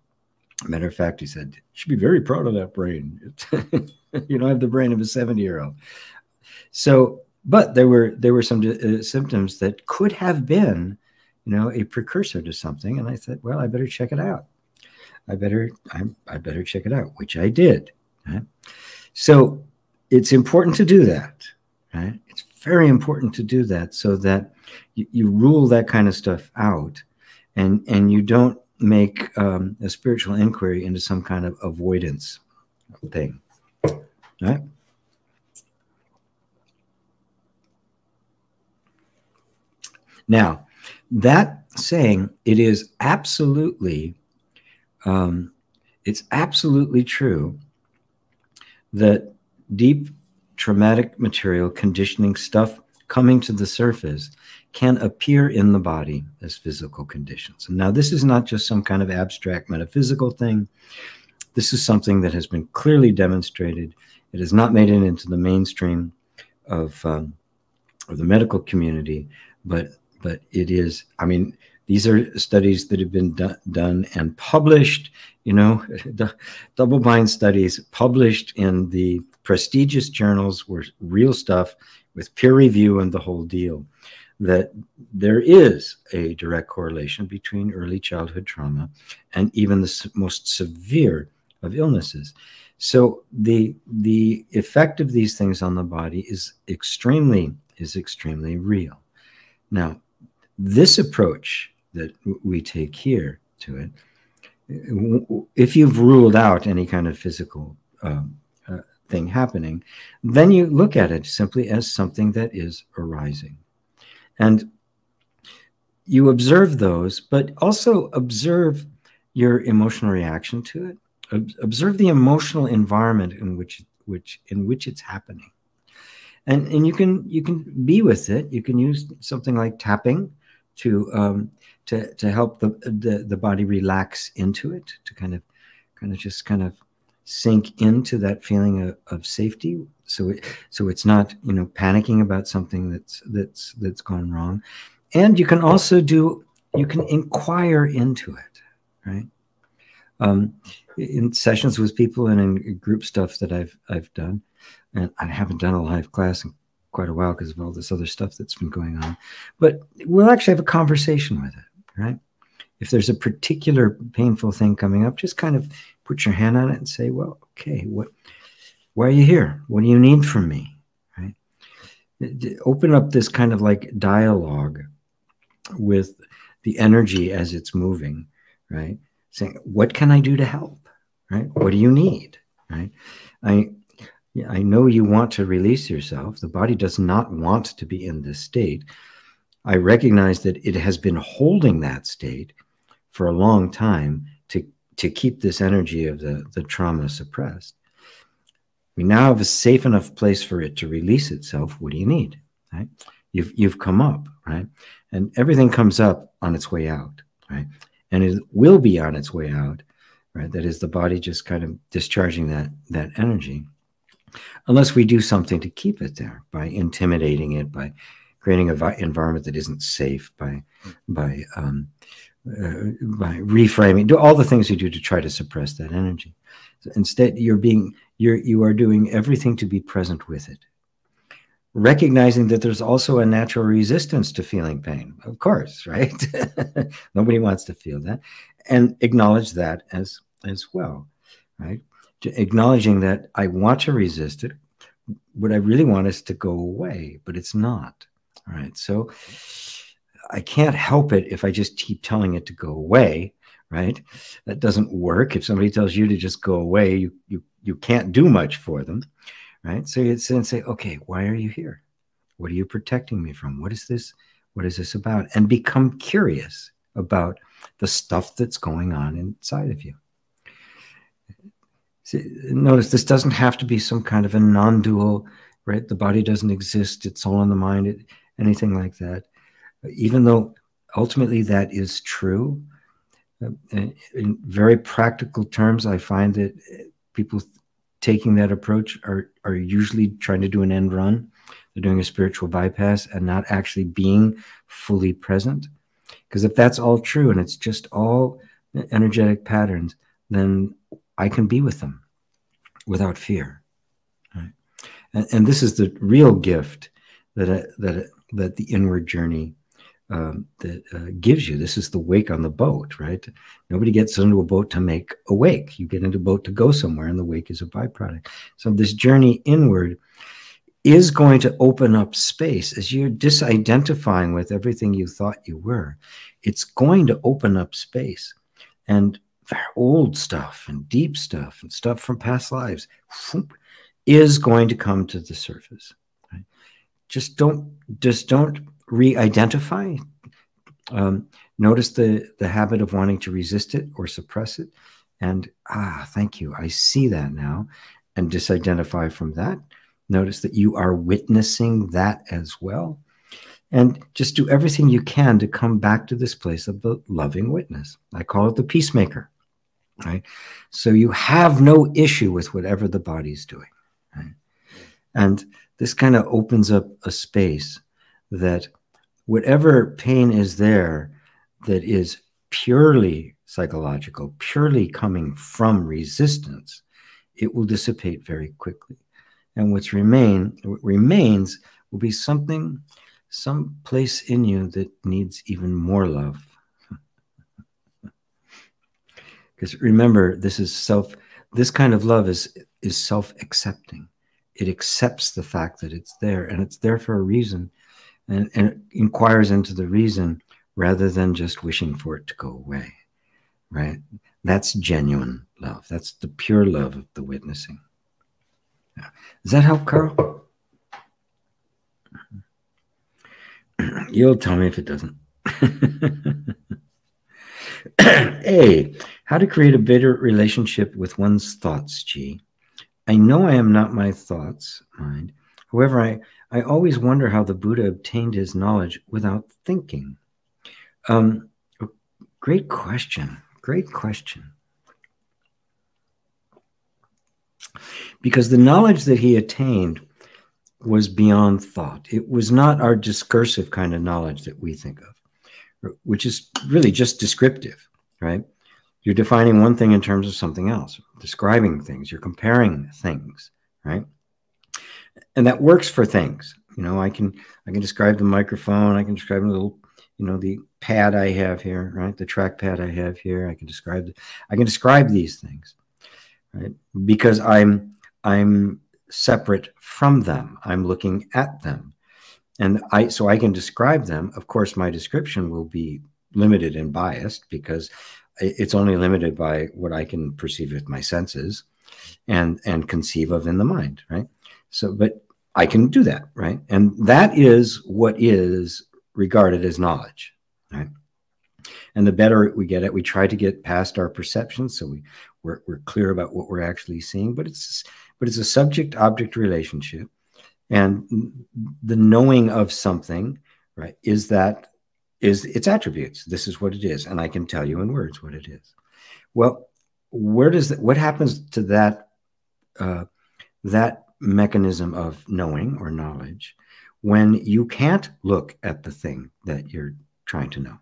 matter of fact, he said, "You should be very proud of that brain. you don't have the brain of a seventy-year-old." So, but there were there were some uh, symptoms that could have been, you know, a precursor to something, and I said, "Well, I better check it out. I better I, I better check it out," which I did. Right? So, it's important to do that. Right? It's very important to do that so that you, you rule that kind of stuff out and and you don't make um, a spiritual inquiry into some kind of avoidance thing right now that saying it is absolutely um, it's absolutely true that deep traumatic material, conditioning stuff coming to the surface can appear in the body as physical conditions. Now, this is not just some kind of abstract metaphysical thing. This is something that has been clearly demonstrated. It has not made it into the mainstream of, um, of the medical community, but but it is. I mean, these are studies that have been do done and published. You know, the double-blind studies published in the prestigious journals were real stuff with peer review and the whole deal that there is a direct correlation between early childhood trauma and even the most severe of illnesses so the the effect of these things on the body is extremely is extremely real now this approach that we take here to it if you've ruled out any kind of physical um, thing happening, then you look at it simply as something that is arising. And you observe those, but also observe your emotional reaction to it. Observe the emotional environment in which which in which it's happening. And and you can you can be with it. You can use something like tapping to um, to to help the, the the body relax into it, to kind of kind of just kind of sink into that feeling of, of safety. So it, so it's not you know panicking about something that's that's that's gone wrong. And you can also do you can inquire into it right? Um, in sessions with people and in group stuff that i've i've done and i haven't done a live class in quite a while because of all this other stuff that's been going on but we'll actually have a conversation with it right if there's a particular painful thing coming up just kind of put your hand on it and say, well, okay, what, why are you here? What do you need from me? Right? Open up this kind of like dialogue with the energy as it's moving, right? Saying, what can I do to help? Right? What do you need? Right? I, I know you want to release yourself. The body does not want to be in this state. I recognize that it has been holding that state for a long time to to keep this energy of the, the trauma suppressed. We now have a safe enough place for it to release itself. What do you need? Right? You've you've come up, right? And everything comes up on its way out, right? And it will be on its way out, right? That is the body just kind of discharging that that energy. Unless we do something to keep it there by intimidating it, by creating an environment that isn't safe, by by um, uh, by reframing, do all the things you do to try to suppress that energy. So instead, you're being you're you are doing everything to be present with it. recognizing that there's also a natural resistance to feeling pain, of course, right? Nobody wants to feel that. And acknowledge that as, as well, right? Acknowledging that I want to resist it. What I really want is to go away, but it's not. All right. So I can't help it if I just keep telling it to go away, right? That doesn't work. If somebody tells you to just go away, you you you can't do much for them right? So you then say, okay, why are you here? What are you protecting me from? What is this? What is this about? And become curious about the stuff that's going on inside of you. See, notice this doesn't have to be some kind of a non-dual, right? The body doesn't exist; it's all in the mind. It, anything like that. Even though ultimately that is true, uh, in very practical terms, I find that people taking that approach are are usually trying to do an end run. They're doing a spiritual bypass and not actually being fully present. Because if that's all true and it's just all energetic patterns, then I can be with them without fear. Right? And, and this is the real gift that that that the inward journey um, that uh, gives you. This is the wake on the boat, right? Nobody gets into a boat to make a wake. You get into a boat to go somewhere, and the wake is a byproduct. So this journey inward is going to open up space as you're disidentifying with everything you thought you were. It's going to open up space, and old stuff and deep stuff and stuff from past lives is going to come to the surface. Just don't just don't re-identify. Um, notice the the habit of wanting to resist it or suppress it, and ah, thank you. I see that now, and disidentify from that. Notice that you are witnessing that as well, and just do everything you can to come back to this place of the loving witness. I call it the peacemaker. Right. So you have no issue with whatever the body's doing. Right? And this kind of opens up a space that whatever pain is there that is purely psychological, purely coming from resistance, it will dissipate very quickly. And what's remain what remains will be something, some place in you that needs even more love. Because remember, this is self, this kind of love is is self-accepting. It accepts the fact that it's there and it's there for a reason and, and inquires into the reason rather than just wishing for it to go away, right? That's genuine love. That's the pure love of the witnessing. Yeah. Does that help, Carl? You'll tell me if it doesn't. a. How to create a better relationship with one's thoughts, G. I know I am not my thoughts, mind. However, I, I always wonder how the Buddha obtained his knowledge without thinking. Um, great question. Great question. Because the knowledge that he attained was beyond thought. It was not our discursive kind of knowledge that we think of, which is really just descriptive, right? You're defining one thing in terms of something else, describing things, you're comparing things, right? and that works for things. You know, I can I can describe the microphone. I can describe the little, you know, the pad I have here, right? The track pad I have here. I can describe I can describe these things, right? Because I'm I'm separate from them. I'm looking at them, and I so I can describe them. Of course, my description will be limited and biased because it's only limited by what I can perceive with my senses and and conceive of in the mind, right? So, but I can do that, right? And that is what is regarded as knowledge, right? And the better we get at, we try to get past our perceptions, so we we're, we're clear about what we're actually seeing. But it's but it's a subject-object relationship, and the knowing of something, right, is that is its attributes. This is what it is, and I can tell you in words what it is. Well, where does that, what happens to that uh, that mechanism of knowing or knowledge when you can't look at the thing that you're trying to know.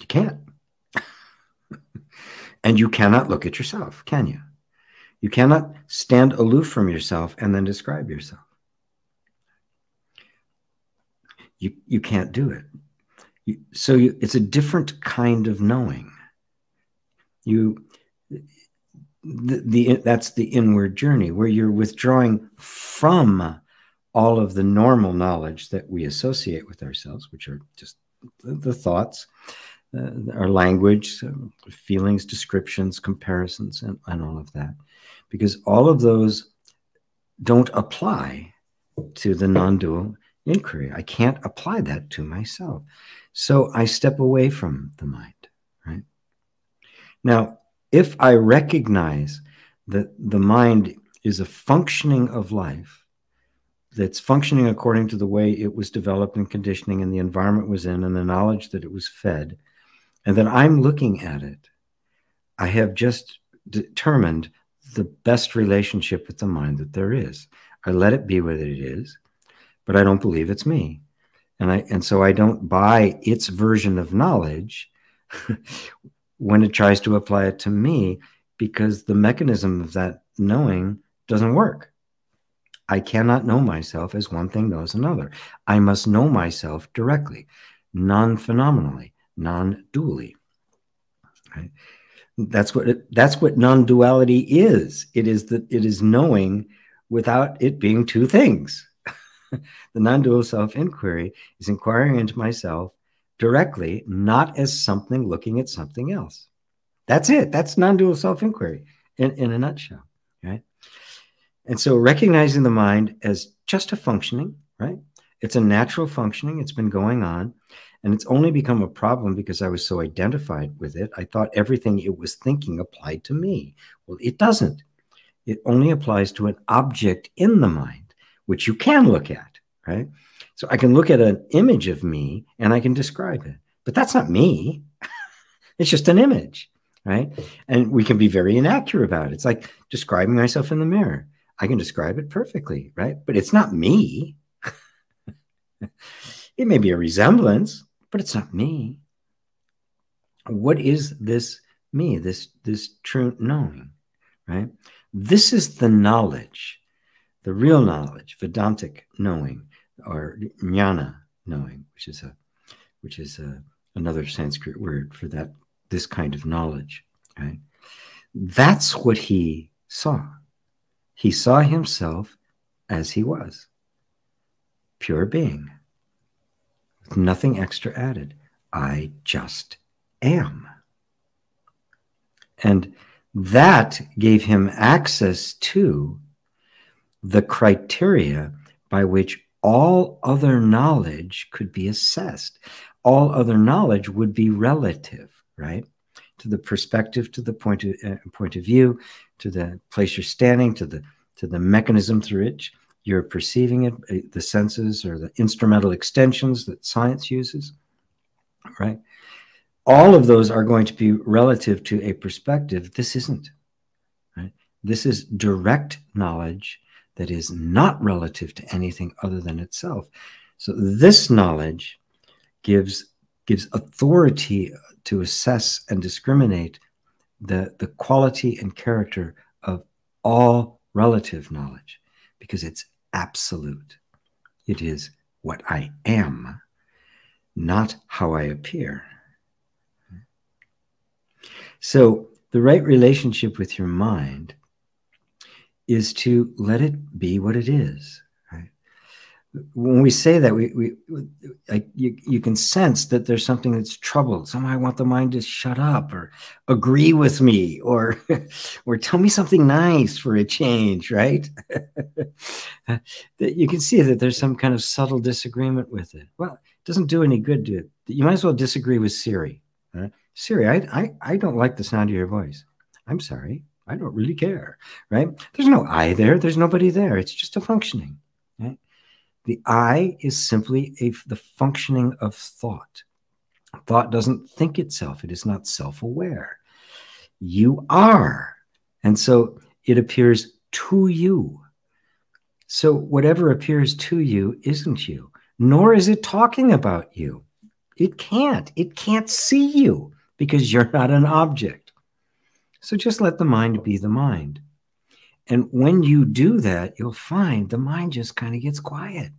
You can't. and you cannot look at yourself, can you? You cannot stand aloof from yourself and then describe yourself. You, you can't do it. You, so you, it's a different kind of knowing. You, the, the that's the inward journey where you're withdrawing from all of the normal knowledge that we associate with ourselves, which are just the, the thoughts, uh, our language, feelings, descriptions, comparisons, and, and all of that, because all of those don't apply to the non-dual inquiry. I can't apply that to myself. So I step away from the mind, right? Now, if I recognize that the mind is a functioning of life that's functioning according to the way it was developed and conditioning and the environment was in and the knowledge that it was fed, and then I'm looking at it, I have just determined the best relationship with the mind that there is. I let it be what it is, but I don't believe it's me. And I and so I don't buy its version of knowledge when it tries to apply it to me because the mechanism of that knowing doesn't work. I cannot know myself as one thing knows another. I must know myself directly, non phenomenally, non dually. Right? That's what it, that's what non-duality is. It is that it is knowing without it being two things. The non-dual self-inquiry is inquiring into myself directly, not as something looking at something else. That's it. That's non-dual self-inquiry in, in a nutshell. Right. And so recognizing the mind as just a functioning, right? It's a natural functioning. It's been going on. And it's only become a problem because I was so identified with it. I thought everything it was thinking applied to me. Well, it doesn't. It only applies to an object in the mind, which you can look at, right? So I can look at an image of me and I can describe it, but that's not me. it's just an image, right? And we can be very inaccurate about it. It's like describing myself in the mirror. I can describe it perfectly, right? But it's not me. it may be a resemblance, but it's not me. What is this me, this, this true knowing, right? This is the knowledge, the real knowledge, Vedantic knowing, or jnana knowing, which is a, which is a, another Sanskrit word for that, this kind of knowledge, right? That's what he saw. He saw himself as he was, pure being with nothing extra added. I just am. And that gave him access to the criteria by which all other knowledge could be assessed. All other knowledge would be relative, right? To the perspective, to the point of, uh, point of view, to the place you're standing, to the to the mechanism through which you're perceiving it, eh, the senses or the instrumental extensions that science uses, right? All of those are going to be relative to a perspective. This isn't, right? This is direct knowledge that is not relative to anything other than itself. So this knowledge gives gives authority to assess and discriminate the, the quality and character of all relative knowledge because it's absolute. It is what I am, not how I appear. So, the right relationship with your mind is to let it be what it is Right? when we say that, we, we like you, you can sense that there's something that's troubled. Somehow I want the mind to shut up or agree with me or or tell me something nice for a change, right? that you can see that there's some kind of subtle disagreement with it. Well, it doesn't do any good to it. You might as well disagree with Siri. Siri, I, I I don't like the sound of your voice. I'm sorry. I don't really care, right? There's no I there. There's nobody there. It's just a functioning. Right? The I is simply a, the functioning of thought. Thought doesn't think itself, it is not self aware. You are. And so it appears to you. So whatever appears to you isn't you, nor is it talking about you. It can't. It can't see you because you're not an object. So just let the mind be the mind. And when you do that, you'll find the mind just kind of gets quiet.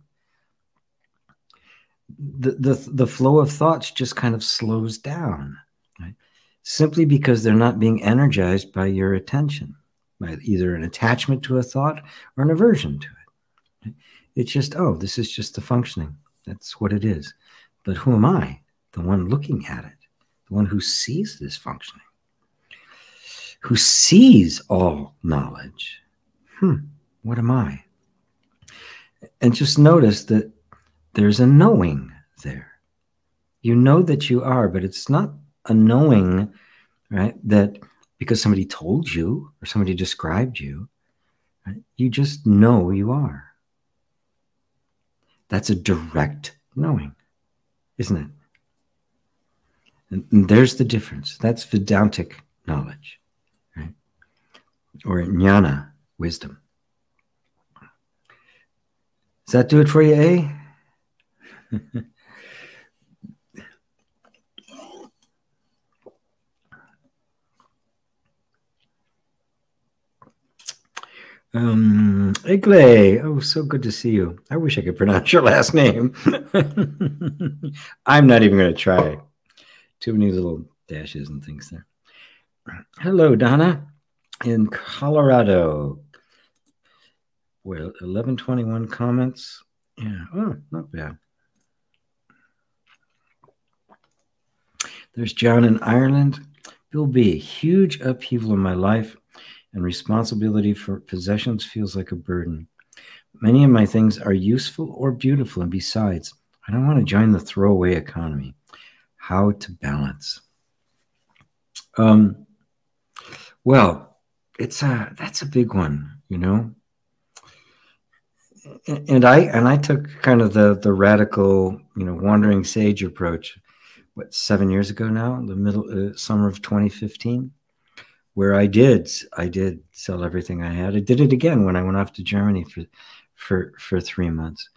the, the, the flow of thoughts just kind of slows down, right? simply because they're not being energized by your attention, by either an attachment to a thought or an aversion to it. It's just, oh, this is just the functioning. That's what it is. But who am I? The one looking at it, the one who sees this functioning, who sees all knowledge. Hmm, what am I? And just notice that there's a knowing there. You know that you are, but it's not a knowing, right? That because somebody told you or somebody described you, right? you just know you are. That's a direct knowing, isn't it? And, and there's the difference. That's Vedantic knowledge? Or jnana, wisdom. Does that do it for you, A? um, Igle, oh, so good to see you. I wish I could pronounce your last name. I'm not even going to try. Too many little dashes and things there. Hello, Donna, in Colorado. Well, 1121 comments. Yeah, oh, not bad. There's John in Ireland. Bill B. Huge upheaval in my life and responsibility for possessions feels like a burden. Many of my things are useful or beautiful, and besides, I don't want to join the throwaway economy. How to balance? Um, well, it's a that's a big one, you know and I and I took kind of the the radical, you know, wandering sage approach. What seven years ago now, the middle uh, summer of 2015, where I did I did sell everything I had. I did it again when I went off to Germany for for for three months.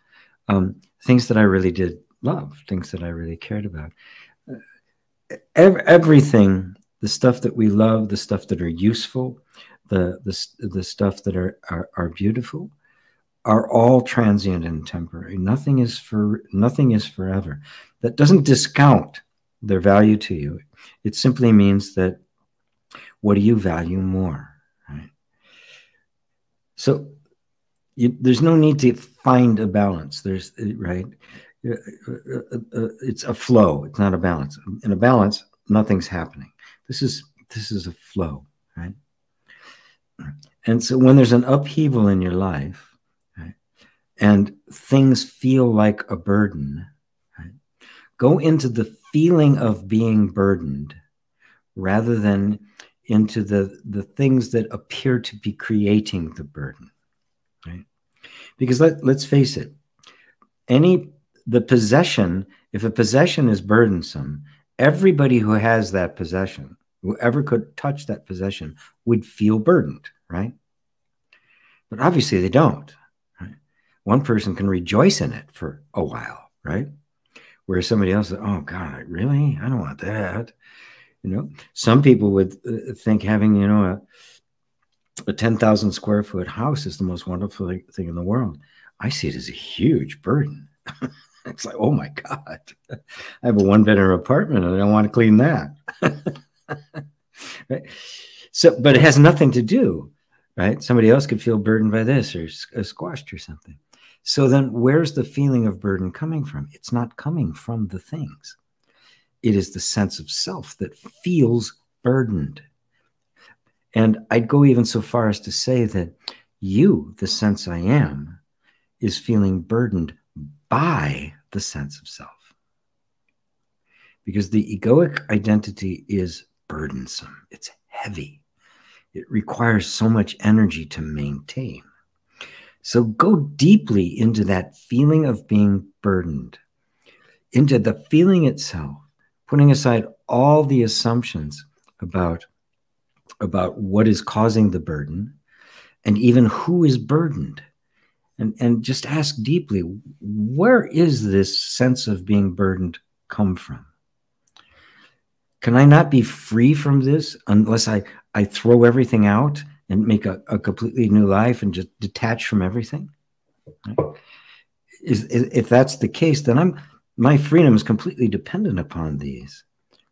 Um, things that I really did love, things that I really cared about. Uh, everything, the stuff that we love, the stuff that are useful, the the the stuff that are are, are beautiful are all transient and temporary. Nothing is for nothing is forever. That doesn't discount their value to you. It simply means that what do you value more, right? So you, there's no need to find a balance. There's right. Uh, uh, uh, it's a flow. It's not a balance. In a balance, nothing's happening. This is this is a flow, right? And so when there's an upheaval in your life, and things feel like a burden, right? go into the feeling of being burdened rather than into the, the things that appear to be creating the burden, right? Because let, let's face it, any the possession, if a possession is burdensome, everybody who has that possession, whoever could touch that possession, would feel burdened, right? But obviously they don't one person can rejoice in it for a while, right? Whereas somebody else, oh God, really? I don't want that. You know, some people would uh, think having, you know, a, a 10,000 square foot house is the most wonderful thing in the world. I see it as a huge burden. it's like, oh my God, I have a one bedroom apartment and I don't want to clean that. right? So, but it has nothing to do, right? Somebody else could feel burdened by this or uh, squashed or something. So then, where's the feeling of burden coming from? It's not coming from the things, it is the sense of self that feels burdened. And I'd go even so far as to say that you, the sense I am, is feeling burdened by the sense of self. Because the egoic identity is burdensome, it's heavy, it requires so much energy to maintain. So go deeply into that feeling of being burdened, into the feeling itself, putting aside all the assumptions about, about what is causing the burden and even who is burdened. And, and just ask deeply where is this sense of being burdened come from? Can I not be free from this unless I, I throw everything out and make a, a completely new life and just detach from everything? Right? Is, if that's the case, then I'm my freedom is completely dependent upon these.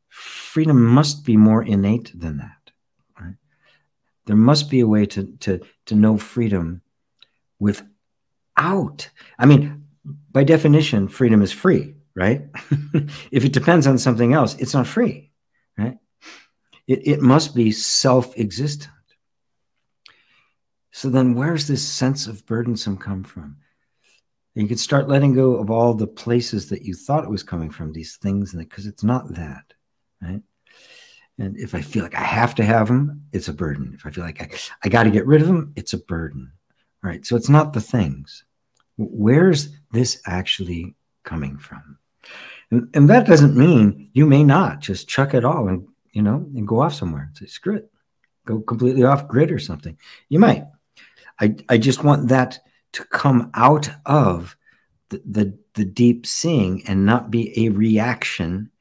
Freedom must be more innate than that. Right? There must be a way to, to, to know freedom without. I mean, by definition, freedom is free, right? if it depends on something else, it's not free, right? It, it must be self existent. So then, where's this sense of burdensome come from? And you could start letting go of all the places that you thought it was coming from, these things, because it's not that, right? And if I feel like I have to have them, it's a burden. If I feel like I, I got to get rid of them, it's a burden. All right. So it's not the things. Where's this actually coming from? And, and that doesn't mean you may not just chuck it all and, you know, and go off somewhere. And say, screw it. Go completely off grid or something. You might. I, I just want that to come out of the, the, the deep seeing and not be a reaction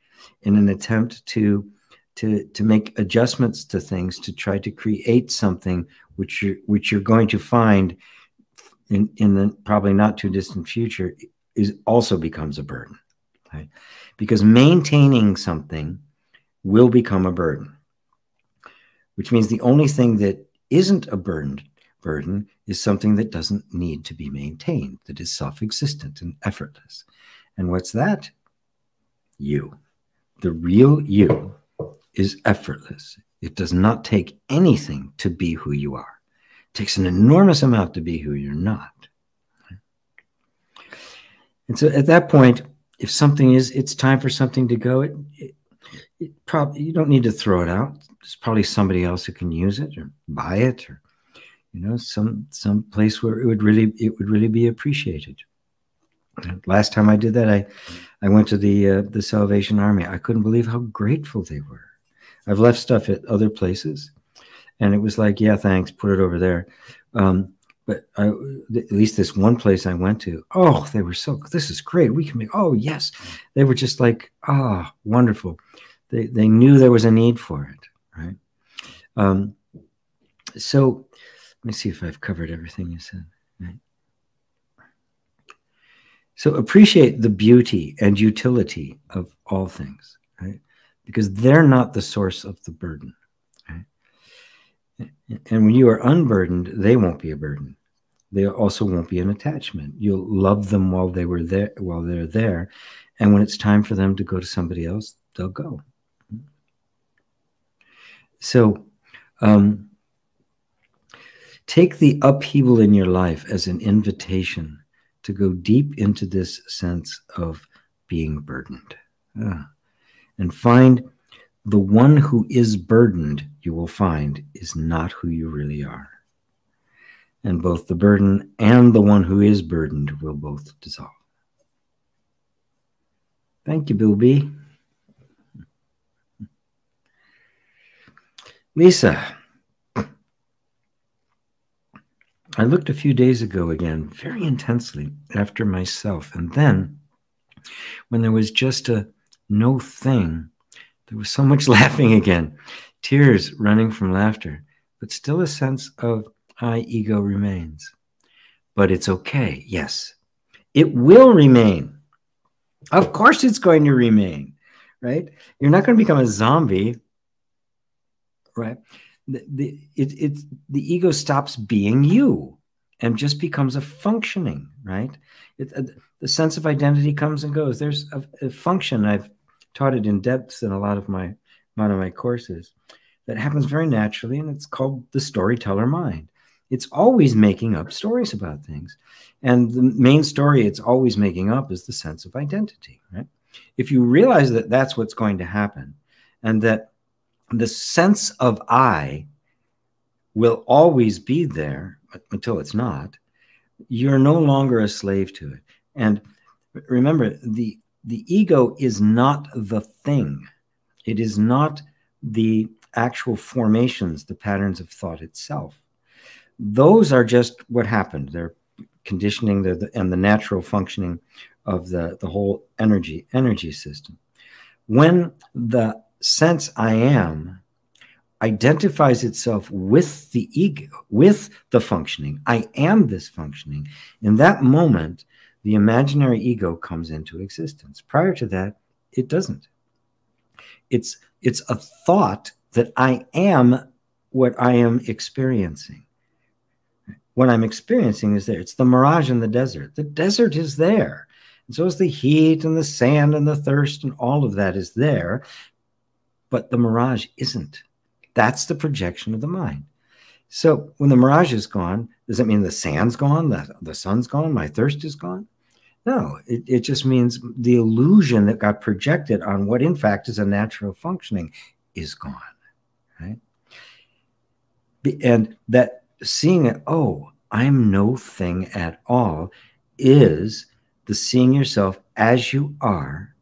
in an attempt to to to make adjustments to things to try to create something which you're which you're going to find in in the probably not too distant future is also becomes a burden right? because maintaining something will become a burden which means the only thing that isn't a burden burden is something that doesn't need to be maintained that is self-existent and effortless and what's that you the real you is effortless. It does not take anything to be who you are. Takes an enormous amount to be who you're not. And so at that point, if something is, it's time for something to go, it, it, it probably, you don't need to throw it out. There's probably somebody else who can use it or buy it or, you know, some, some place where it would really, it would really be appreciated. Last time I did that, I, I went to the uh, the Salvation Army. I couldn't believe how grateful they were. I've left stuff at other places, and it was like, yeah, thanks, put it over there. Um, but I, at least this one place I went to, oh, they were so. This is great. We can make. Oh yes, they were just like, ah, oh, wonderful. They they knew there was a need for it, right? Um, so let me see if I've covered everything you said. Right? So appreciate the beauty and utility of all things, right? Because they're not the source of the burden. And when you are unburdened, they won't be a burden. They also won't be an attachment. You'll love them while they were there, while they're there, and when it's time for them to go to somebody else, they'll go. So, um, take the upheaval in your life as an invitation to go deep into this sense of being burdened uh, and find the one who is burdened, you will find, is not who you really are. And both the burden and the one who is burdened will both dissolve. Thank you, Bill B. Lisa. I looked a few days ago again very intensely after myself. And then when there was just a no thing, there was so much laughing again, tears running from laughter, but still a sense of I ego remains. But it's okay. Yes, it will remain. Of course, it's going to remain, right? You're not going to become a zombie, right? the, the it, the ego stops being you and just becomes a functioning right it, uh, the sense of identity comes and goes there's a, a, function i've taught it in depth in a lot of my one of my courses that happens very naturally and it's called the storyteller mind it's always making up stories about things and the main story it's always making up is the sense of identity right if you realize that that's what's going to happen and that the sense of I will always be there until it's not. You're no longer a slave to it. And remember, the, the ego is not the thing, it is not the actual formations, the patterns of thought itself. Those are just what happened. They're conditioning the, and the natural functioning of the, the whole energy energy system. When the sense I am identifies itself with the ego, with the functioning. I am this functioning. In that moment, the imaginary ego comes into existence. Prior to that, it doesn't. It's it's a thought that I am what I am experiencing. What I'm experiencing is there. It's the mirage in the desert. The desert is there. And so is the heat and the sand and the thirst and all of that is there. But the mirage isn't. That's the projection of the mind. So when the mirage is gone, does that mean the sand's gone? The, the sun's gone? My thirst is gone? No, it, it just means the illusion that got projected on what in fact is a natural functioning is gone. Right? And that seeing it, oh, I'm no thing at all, is the seeing yourself as you are,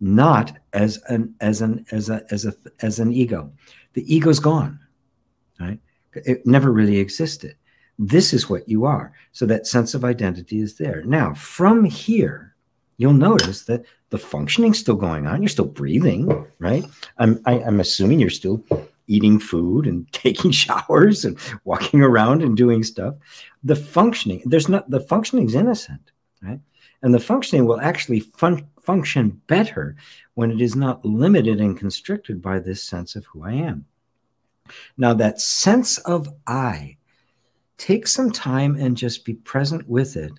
not as an as an as a as a as an ego. The ego's gone, right? It never really existed. This is what you are. So that sense of identity is there. Now, from here, you'll notice that the functioning's still going on. You're still breathing, right? I'm I, am i am assuming you're still eating food and taking showers and walking around and doing stuff. The functioning, there's not the functioning is innocent, right? And the functioning will actually fun, function better when it is not limited and constricted by this sense of who I am. Now, that sense of I, take some time and just be present with it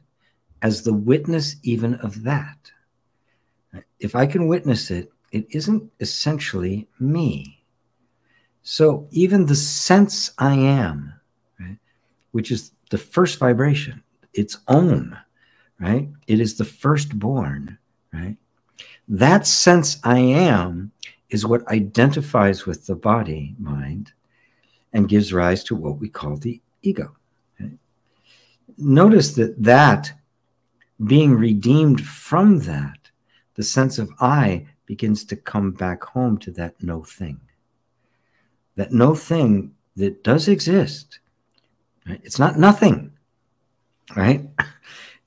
as the witness even of that. If I can witness it, it isn't essentially me. So even the sense I am, right, which is the first vibration, its own, right? It is the firstborn, right? That sense I am is what identifies with the body mind and gives rise to what we call the ego. Notice that that being redeemed from that, the sense of I begins to come back home to that no thing. That no thing that does exist. Right? It's not nothing, right?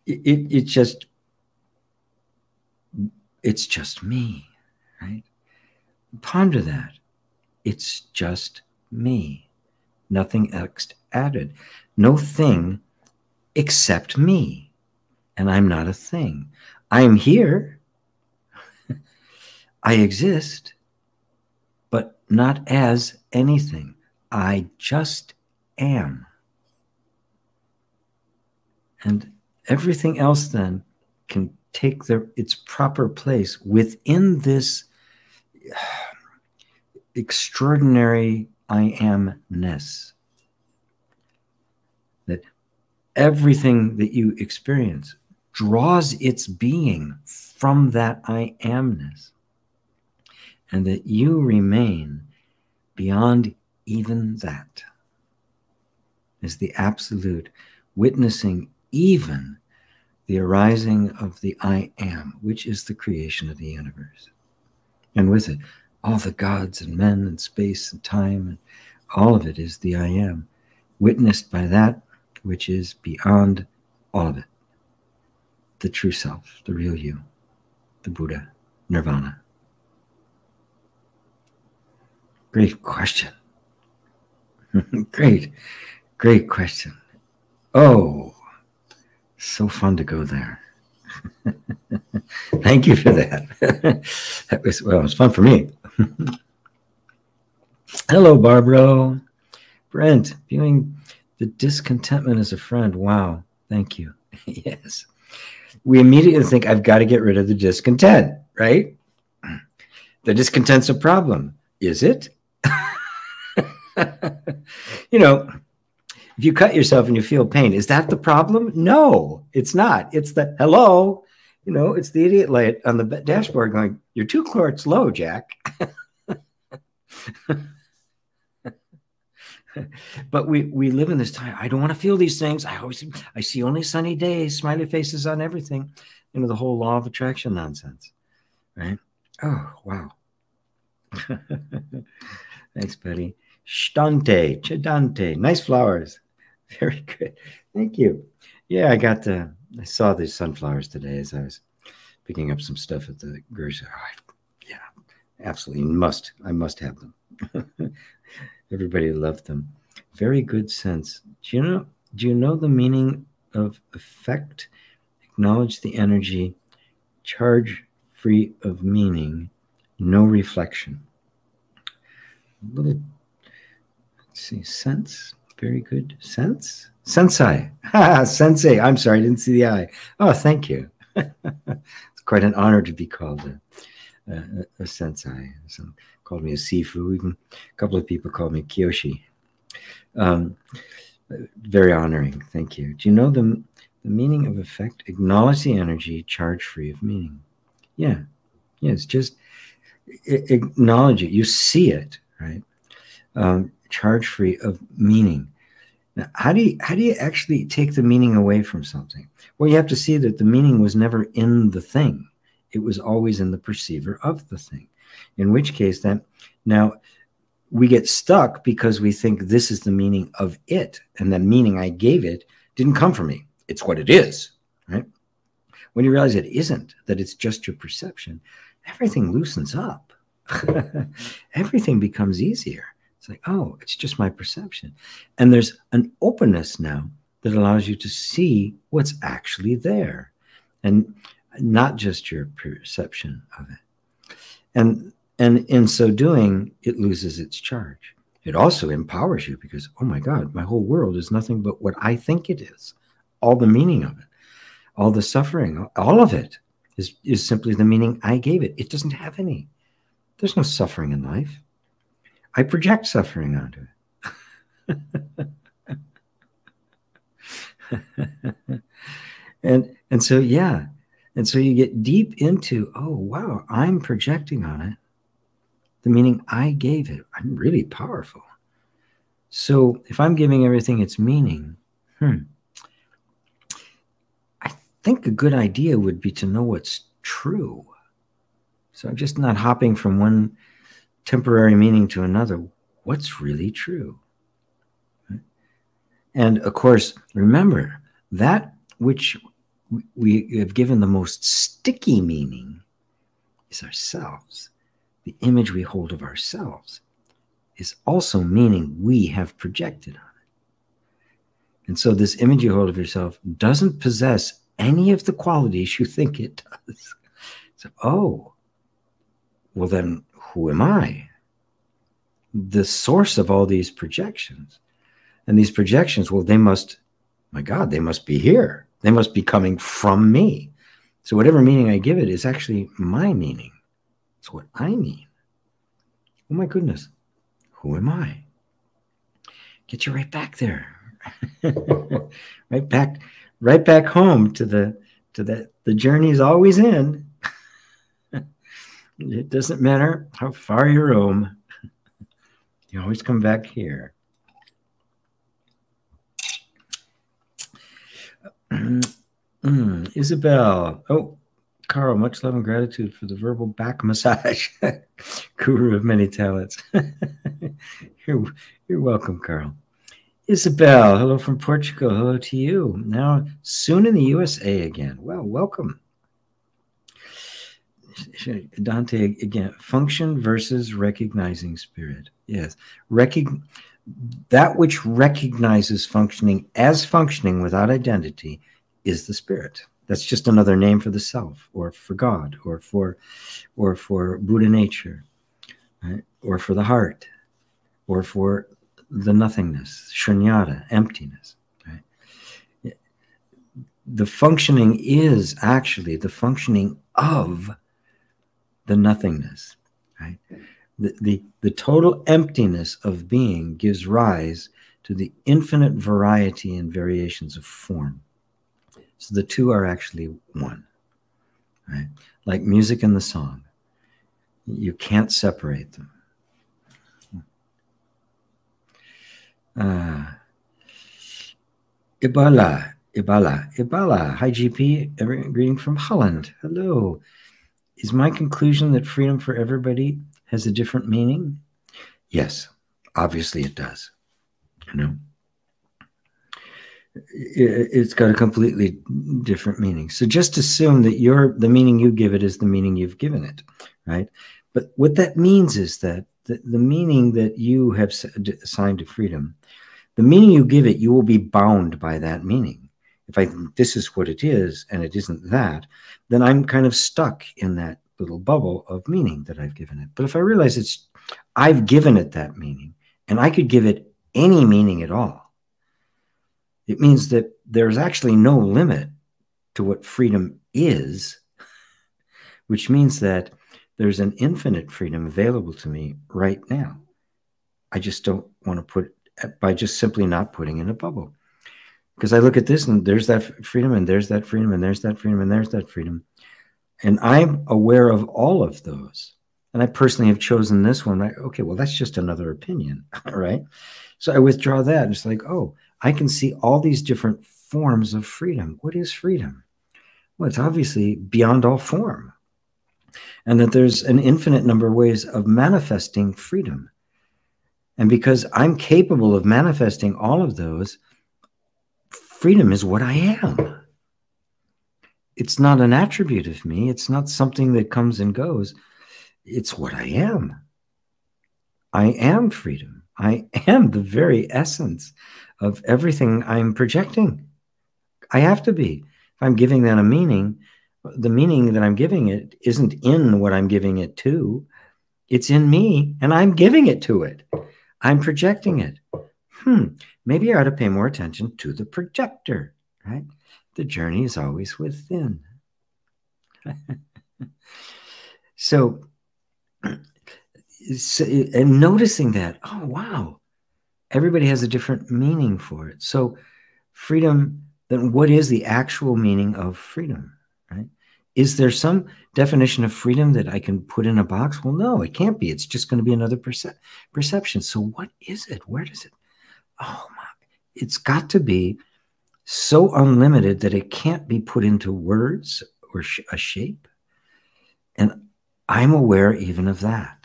It, it, it just, it's just me, right? Ponder that. It's just me nothing else added. No thing except me. And I'm not a thing. I am here. I exist, but not as anything. I just am. And everything else then can take their, its proper place within this extraordinary I amness. Everything that you experience draws its being from that I amness. And that you remain beyond even that is the absolute witnessing even the arising of the I am, which is the creation of the universe. And with it, all the gods and men and space and time and all of it is the I am, witnessed by that which is beyond all of it the true self, the real you, the Buddha, Nirvana. Great question. great, great question. Oh, so fun to go there. Thank you for that. that was well, it was fun for me. Hello, Barbara. Brent, viewing the discontentment as a friend. Wow. Thank you. yes. We immediately think, I've got to get rid of the discontent, right? The discontent's a problem. Is it? you know, if you cut yourself and you feel pain, is that the problem? No, it's not. It's the hello, you know, it's the idiot light on the dashboard going, You're two quarts low, Jack. but we we live in this time. I don't want to feel these things. I always I see only sunny days, smiley faces on everything. You know, the whole law of attraction nonsense. Right? Oh, wow. Thanks, buddy. Stante, Chidante. Nice flowers. Very good. Thank you. Yeah, I got the I saw these sunflowers today as I was picking up some stuff at the grocery. Oh, yeah, absolutely must. I must have them. Everybody loved them. Very good sense. Do you know? Do you know the meaning of effect acknowledge the energy, charge free of meaning, no reflection. A little, let's see, sense, very good. Sense? Sensei. Sensei. I'm sorry, I didn't see the eye. Oh, thank you. it's quite an honor to be called a, a, a sensei. Some called me a sifu. Even a couple of people called me Kyoshi. Um, very honoring. Thank you. Do you know the, the meaning of effect? Acknowledge the energy, charge free of meaning. Yeah. Yeah. It's just acknowledge it. You see it, right? Um, charge free of meaning. Now, how do you how do you actually take the meaning away from something? Well, you have to see that the meaning was never in the thing; it was always in the perceiver of the thing. In which case, then now we get stuck because we think this is the meaning of it, and the meaning I gave it didn't come from me. It's what it is, right? When you realize it isn't, that it's just your perception, everything loosens up. everything becomes easier. It's like, oh, it's just my perception. And there's an openness now that allows you to see what's actually there and not just your perception of it. And and in so doing, it loses its charge. It also empowers you because, oh my God, my whole world is nothing but what I think it is. All the meaning of it, all the suffering, all of it is, is simply the meaning I gave it. It doesn't have any. There's no suffering in life. I project suffering onto it. and and so yeah, and so you get deep into oh wow, I'm projecting on it the meaning I gave it. I'm really powerful. So if I'm giving everything its meaning, hmm, I think a good idea would be to know what's true. So I'm just not hopping from one temporary meaning to another, what's really true? And of course, remember that which we have given the most sticky meaning is ourselves. The image we hold of ourselves is also meaning we have projected on it. And so, this image you hold of yourself doesn't possess any of the qualities you think it does. So, oh, well, then who am I? The source of all these projections. And these projections, well, they must, my God, they must be here. They must be coming from me. So whatever meaning I give it is actually my meaning. It's what I mean. Oh my goodness. Who am I? Get you right back there. right back, right back home to the to the the journey is always in. It doesn't matter how far you roam, you always come back here. Mm, Isabel. Oh, Carl, much love and gratitude for the verbal back massage. Guru of many talents. you're, you're welcome, Carl. Isabel, hello from Portugal. Hello to you. Now, soon in the USA again. Well, welcome. Dante again, function versus recognizing spirit. Yes. Recog- that which recognizes functioning as functioning without identity is the spirit. That's just another name for the self or for God or for or for Buddha nature right? or for the heart or for the nothingness, shunyata, emptiness. Right? The functioning is actually the functioning of the nothingness, right? The, the, the total emptiness of being gives rise to the infinite variety and variations of form. So the two are actually one, right? Like music and the song. You can't separate them. Uh, Ibala, Ibala, Ibala. Hi, GP. Every, greeting from Holland. Hello. Is my conclusion that freedom for everybody has a different meaning? Yes, obviously it does. You know, it's got a completely different meaning. So just assume that your the meaning you give it is the meaning you've given it, right? But what that means is that the, the meaning that you have assigned to freedom, the meaning you give it, you will be bound by that meaning if I think this is what it is and it isn't that, then I'm kind of stuck in that little bubble of meaning that I've given it. But if I realize it's, I've given it that meaning and I could give it any meaning at all, it means that there's actually no limit to what freedom is, which means that there's an infinite freedom available to me right now. I just don't want to put by just simply not putting in a bubble. Because I look at this and there's that freedom and there's that freedom and there's that freedom and there's that freedom. And I'm aware of all of those. And I personally have chosen this one. Like, okay, well, that's just another opinion, right? So I withdraw that. And it's like, oh, I can see all these different forms of freedom. What is freedom? Well, it's obviously beyond all form. And that there's an infinite number of ways of manifesting freedom. And because I'm capable of manifesting all of those, freedom is what I am. It's not an attribute of me, it's not something that comes and goes. It's what I am. I am freedom. I am the very essence of everything I'm projecting. I have to be. If I'm giving that a meaning, the meaning that I'm giving it isn't in what I'm giving it to. It's in me, and I'm giving it to it. I'm projecting it. Hmm, maybe I ought to pay more attention to the projector, right? The journey is always within. so, so, and noticing that, oh, wow, everybody has a different meaning for it. So, freedom, then what is the actual meaning of freedom, right? Is there some definition of freedom that I can put in a box? Well, no, it can't be. It's just going to be another perce- perception. So, what is it? Where does it? Oh my! It's got to be so unlimited that it can't be put into words or sh- a shape. And I'm aware even of that.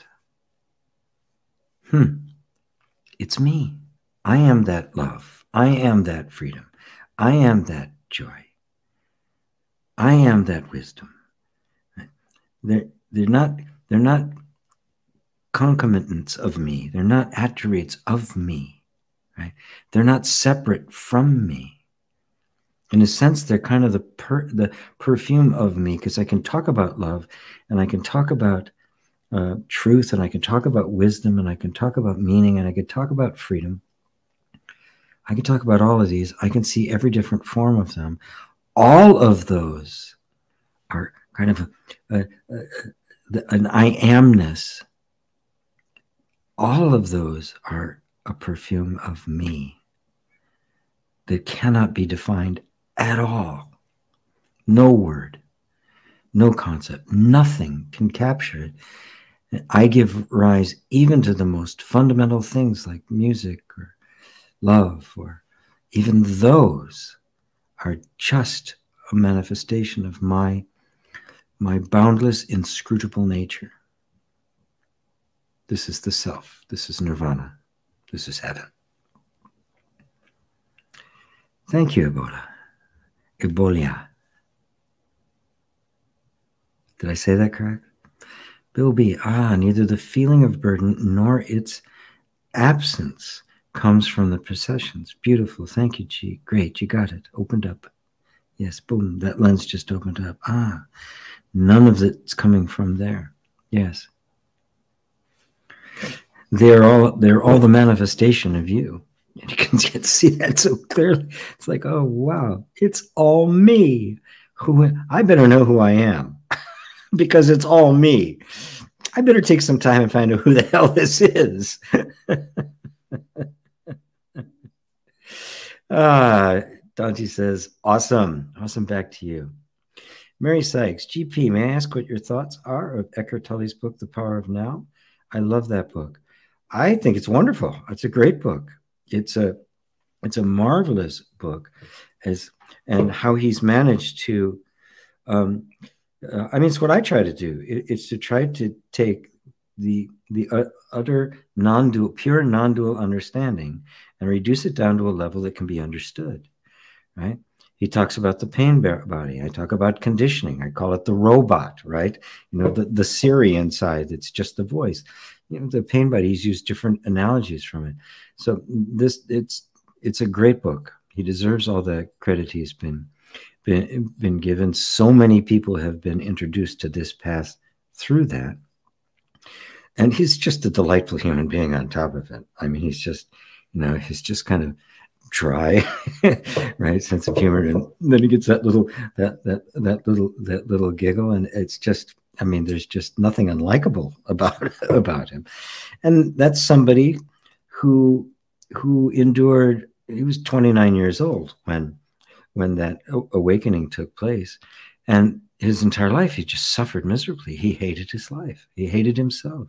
Hmm. It's me. I am that love. I am that freedom. I am that joy. I am that wisdom. They're, they're not they're not concomitants of me. They're not attributes of me. Right? They're not separate from me. In a sense, they're kind of the per, the perfume of me because I can talk about love, and I can talk about uh, truth, and I can talk about wisdom, and I can talk about meaning, and I can talk about freedom. I can talk about all of these. I can see every different form of them all of those are kind of a, a, a, an I amness. All of those are a perfume of me that cannot be defined at all. No word, no concept, nothing can capture it. I give rise even to the most fundamental things like music or love, or even those are just a manifestation of my my boundless inscrutable nature. This is the self. This is nirvana. This is heaven. Thank you ebola. Ebola did i say that correct bill b ah neither the feeling of burden nor its absence comes from the processions. Beautiful. Thank you, G. Great. You got it. Opened up. Yes, boom. That lens just opened up. Ah, none of it's coming from there. Yes. They're all they're all the manifestation of you. And you can get see that so clearly. It's like, oh wow, it's all me. Who I better know who I am because it's all me. I better take some time and find out who the hell this is. Ah, Dante says, awesome. Awesome. Back to you. Mary Sykes, GP, may I ask what your thoughts are of Eckhart Tolle's book, The Power of Now? I love that book. I think it's wonderful. It's a great book. It's a it's a marvelous book as and how he's managed to um, uh, I mean it's what I try to do. It, it's to try to take the the uh, utter non-dual pure non-dual understanding and reduce it down to a level that can be understood, right? He talks about the pain body. I talk about conditioning. I call it the robot, right? You know, the, the Siri inside, it's just the voice. You know, the pain body, he's used different analogies from it. So this, it's, it's a great book. He deserves all the credit he's been been been given. So many people have been introduced to this path through that. And he's just a delightful human being on top of it. I mean, he's just, you know, he's just kind of dry, right? Sense of humor. And then he gets that little that that that little that little giggle. And it's just, I mean, there's just nothing unlikable about about him. And that's somebody who who endured he was 29 years old when when that awakening took place. And his entire life he just suffered miserably. He hated his life. He hated himself.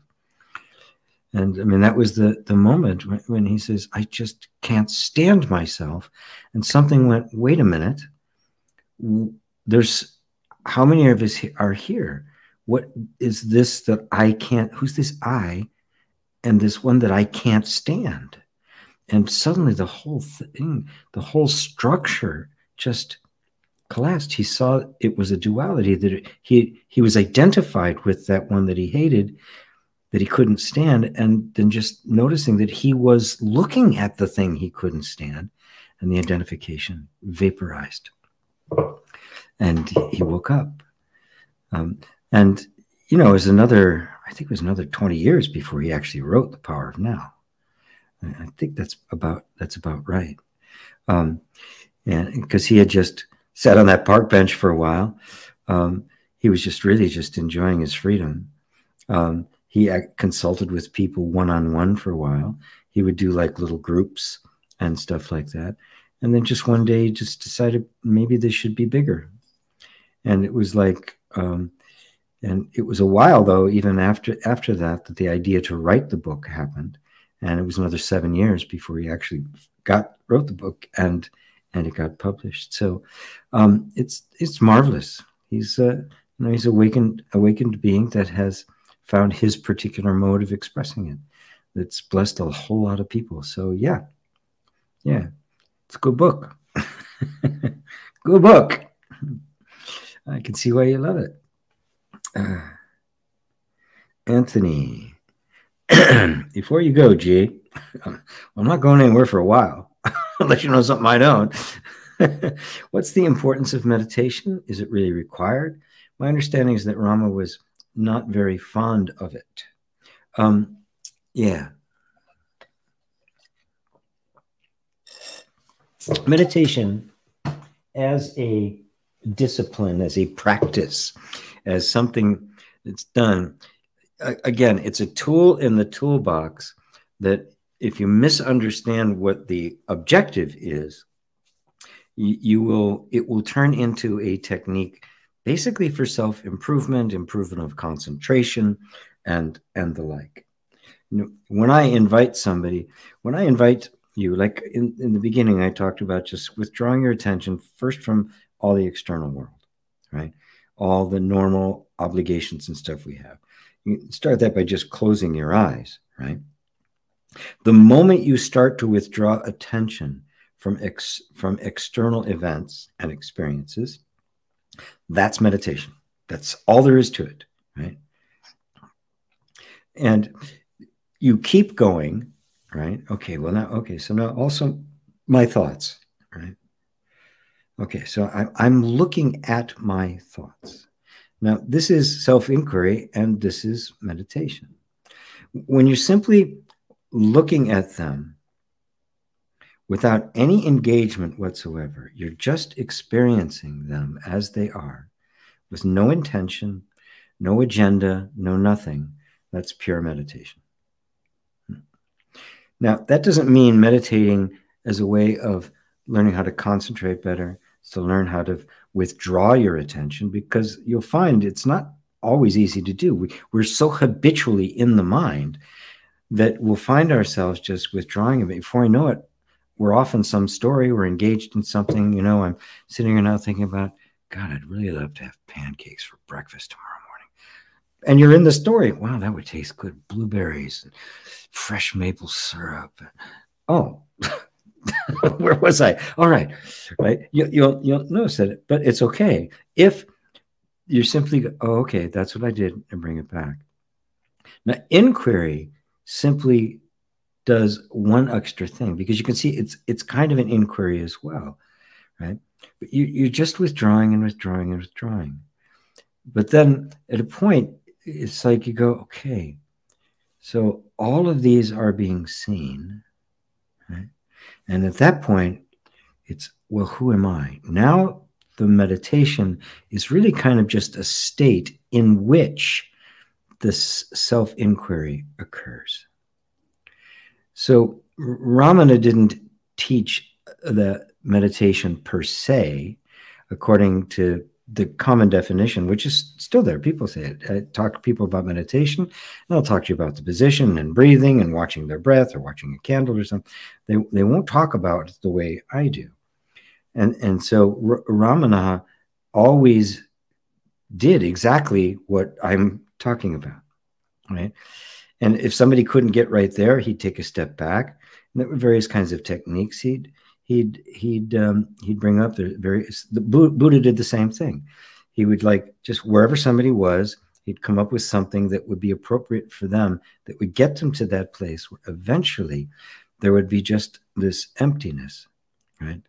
And i mean that was the the moment when, when he says i just can't stand myself. And something went wait a minute. There's how many of us are here? What is this that i can't who's this i and this one that i can't stand? And suddenly the whole thing the whole structure just collapsed. He saw it was a duality that he he was identified with that one that he hated that he couldn't stand and then just noticing that he was looking at the thing he couldn't stand and the identification vaporized. And he woke up. Um, and you know it was another i think it was another 20 years before he actually wrote the power of now. I think that's about that's about right. Um, and because he had just sat on that park bench for a while, um, he was just really just enjoying his freedom. Um, he consulted with people one on one for a while. He would do like little groups and stuff like that. And then just one day, just decided maybe this should be bigger. And it was like, um, and it was a while though, even after after that, that the idea to write the book happened and it was another seven years before he actually got wrote the book and and it got published. So um, it's it's marvelous. He's a you know he's awakened awakened being that has found his particular mode of expressing it. That's blessed a whole lot of people. So yeah, yeah, it's a good book. good book. I can see why you love it. Uh, Anthony. before you go, G, I'm not going anywhere for a while. Let you know something I don't. What's the importance of meditation? Is it really required? My understanding is that Rama was not very fond of it. Um, yeah. Meditation as a discipline, as a practice, as something that's done again, it's a tool in the toolbox that if you misunderstand what the objective is, you, you will it will turn into a technique basically for self-improvement, improvement of concentration, and and the like. When I invite somebody, when I invite you, like in, in the beginning, I talked about just withdrawing your attention first from all the external world, right? All the normal obligations and stuff we have. You start that by just closing your eyes, right? The moment you start to withdraw attention from ex, from external events and experiences, that's meditation. That's all there is to it, right? And you keep going, right? Okay, well now, okay, so now also my thoughts, right? Okay, so I, I'm looking at my thoughts. Now, this is self inquiry and this is meditation. When you're simply looking at them without any engagement whatsoever, you're just experiencing them as they are with no intention, no agenda, no nothing. That's pure meditation. Now, that doesn't mean meditating as a way of learning how to concentrate better, to learn how to withdraw your attention because you'll find it's not always easy to do. We, we're so habitually in the mind that we'll find ourselves just withdrawing a bit. Before I know it, we're off in some story, we're engaged in something. You know, I'm sitting here now thinking about, God, I'd really love to have pancakes for breakfast tomorrow morning. And you're in the story. Wow, that would taste good. Blueberries and fresh maple syrup. Oh, where was I? All right, right. You, you'll you'll notice it, but it's okay if you're simply oh, okay, that's what I did, and bring it back. Now, inquiry simply does one extra thing because you can see it's it's kind of an inquiry as well, right? But you, you're just withdrawing and withdrawing and withdrawing. But then at a point, it's like you go, okay, so all of these are being seen, right? And at that point, it's, well, who am I? Now the meditation is really kind of just a state in which this self inquiry occurs. So Ramana didn't teach the meditation per se, according to the common definition, which is still there. People say it. I talk to people about meditation, and they'll talk to you about the position and breathing and watching their breath or watching a candle or something. They, they won't talk about it the way I do. And, and so R- Ramana always did exactly what I'm talking about, right? And if somebody couldn't get right there, he'd take a step back. And there were various kinds of techniques he'd he'd he'd um, he'd bring up the various. The Buddha did the same thing. He would like just wherever somebody was, he'd come up with something that would be appropriate for them, that would get them to that place where eventually there would be just this emptiness, right?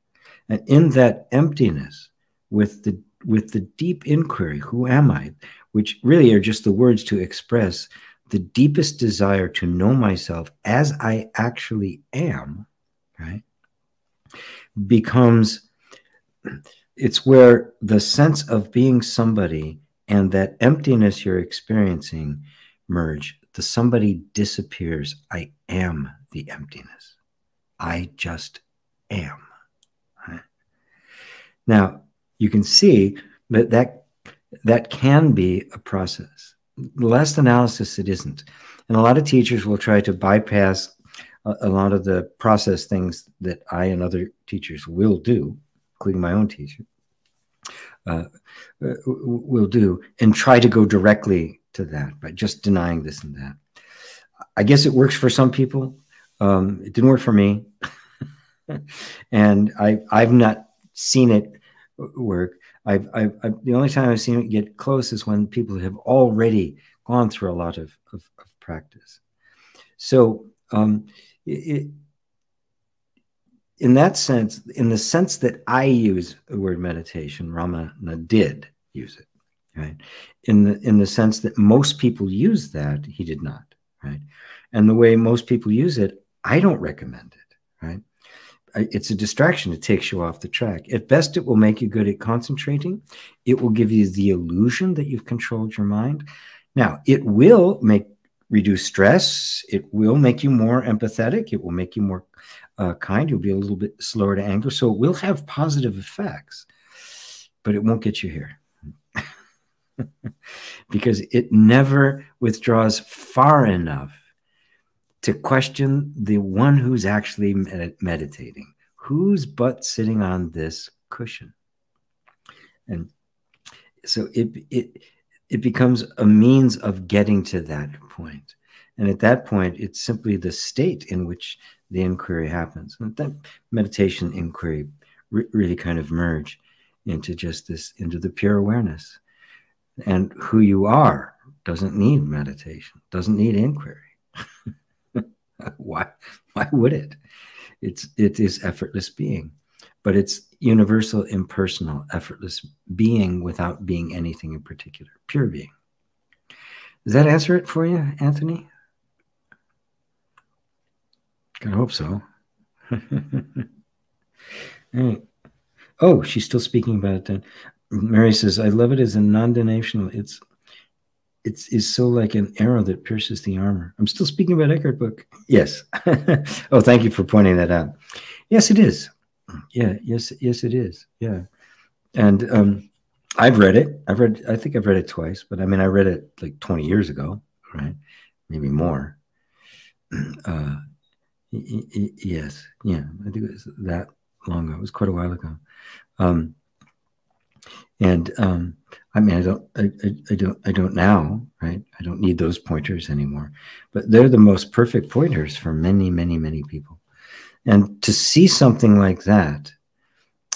And in that emptiness, with the with the deep inquiry, who am I? Which really are just the words to express the deepest desire to know myself as I actually am, right? becomes it's where the sense of being somebody and that emptiness you're experiencing merge. The somebody disappears. I am the emptiness. I just am. Now, you can see that, that that can be a process. The last analysis, it isn't. And a lot of teachers will try to bypass a, a lot of the process things that I and other teachers will do, including my own teacher, uh will do, and try to go directly to that by just denying this and that. I guess it works for some people. Um, it didn't work for me, and I I've not seen it work. I've, I've, I've, the only time I've seen it get close is when people have already gone through a lot of, of, of practice. So um, it, in that sense, in the sense that I use the word meditation, Ramana did use it, right? In the in the sense that most people use that, he did not, right? And the way most people use it, I don't recommend it, right? It's a distraction. It takes you off the track. At best, it will make you good at concentrating. It will give you the illusion that you've controlled your mind. Now, it will make reduce stress. It will make you more empathetic. It will make you more uh, kind. You'll be a little bit slower to anger. So it will have positive effects, but it won't get you here because it never withdraws far enough to question the one who's actually med meditating. Who's but sitting on this cushion? And so it, it, it becomes a means of getting to that point. And at that point, it's simply the state in which the inquiry happens. And that meditation inquiry re really kind of merge into just this, into the pure awareness. And who you are doesn't need meditation, doesn't need inquiry. why, why would it? It's, it is effortless being but it's universal, impersonal, effortless being without being anything in particular, pure being. Does that answer it for you, Anthony? I hope so. Oh, she's still speaking about it then. Mary says, I love it as a non-denominational. It's it's is so like an arrow that pierces the armor. I'm still speaking about Eckhart book. Yes. oh, thank you for pointing that out. Yes, it is. Yeah, yes, yes, it is. Yeah, and um, I've read it. I've read. I think I've read it twice, but I mean, I read it like 20 years ago, right? Maybe more. Uh, yes, yeah, I think it was that long ago. It was quite a while ago. Um, and um, I mean, I don't, I, I, don't, I don't now, right? I don't need those pointers anymore. But they're the most perfect pointers for many, many, many people. And to see something like that,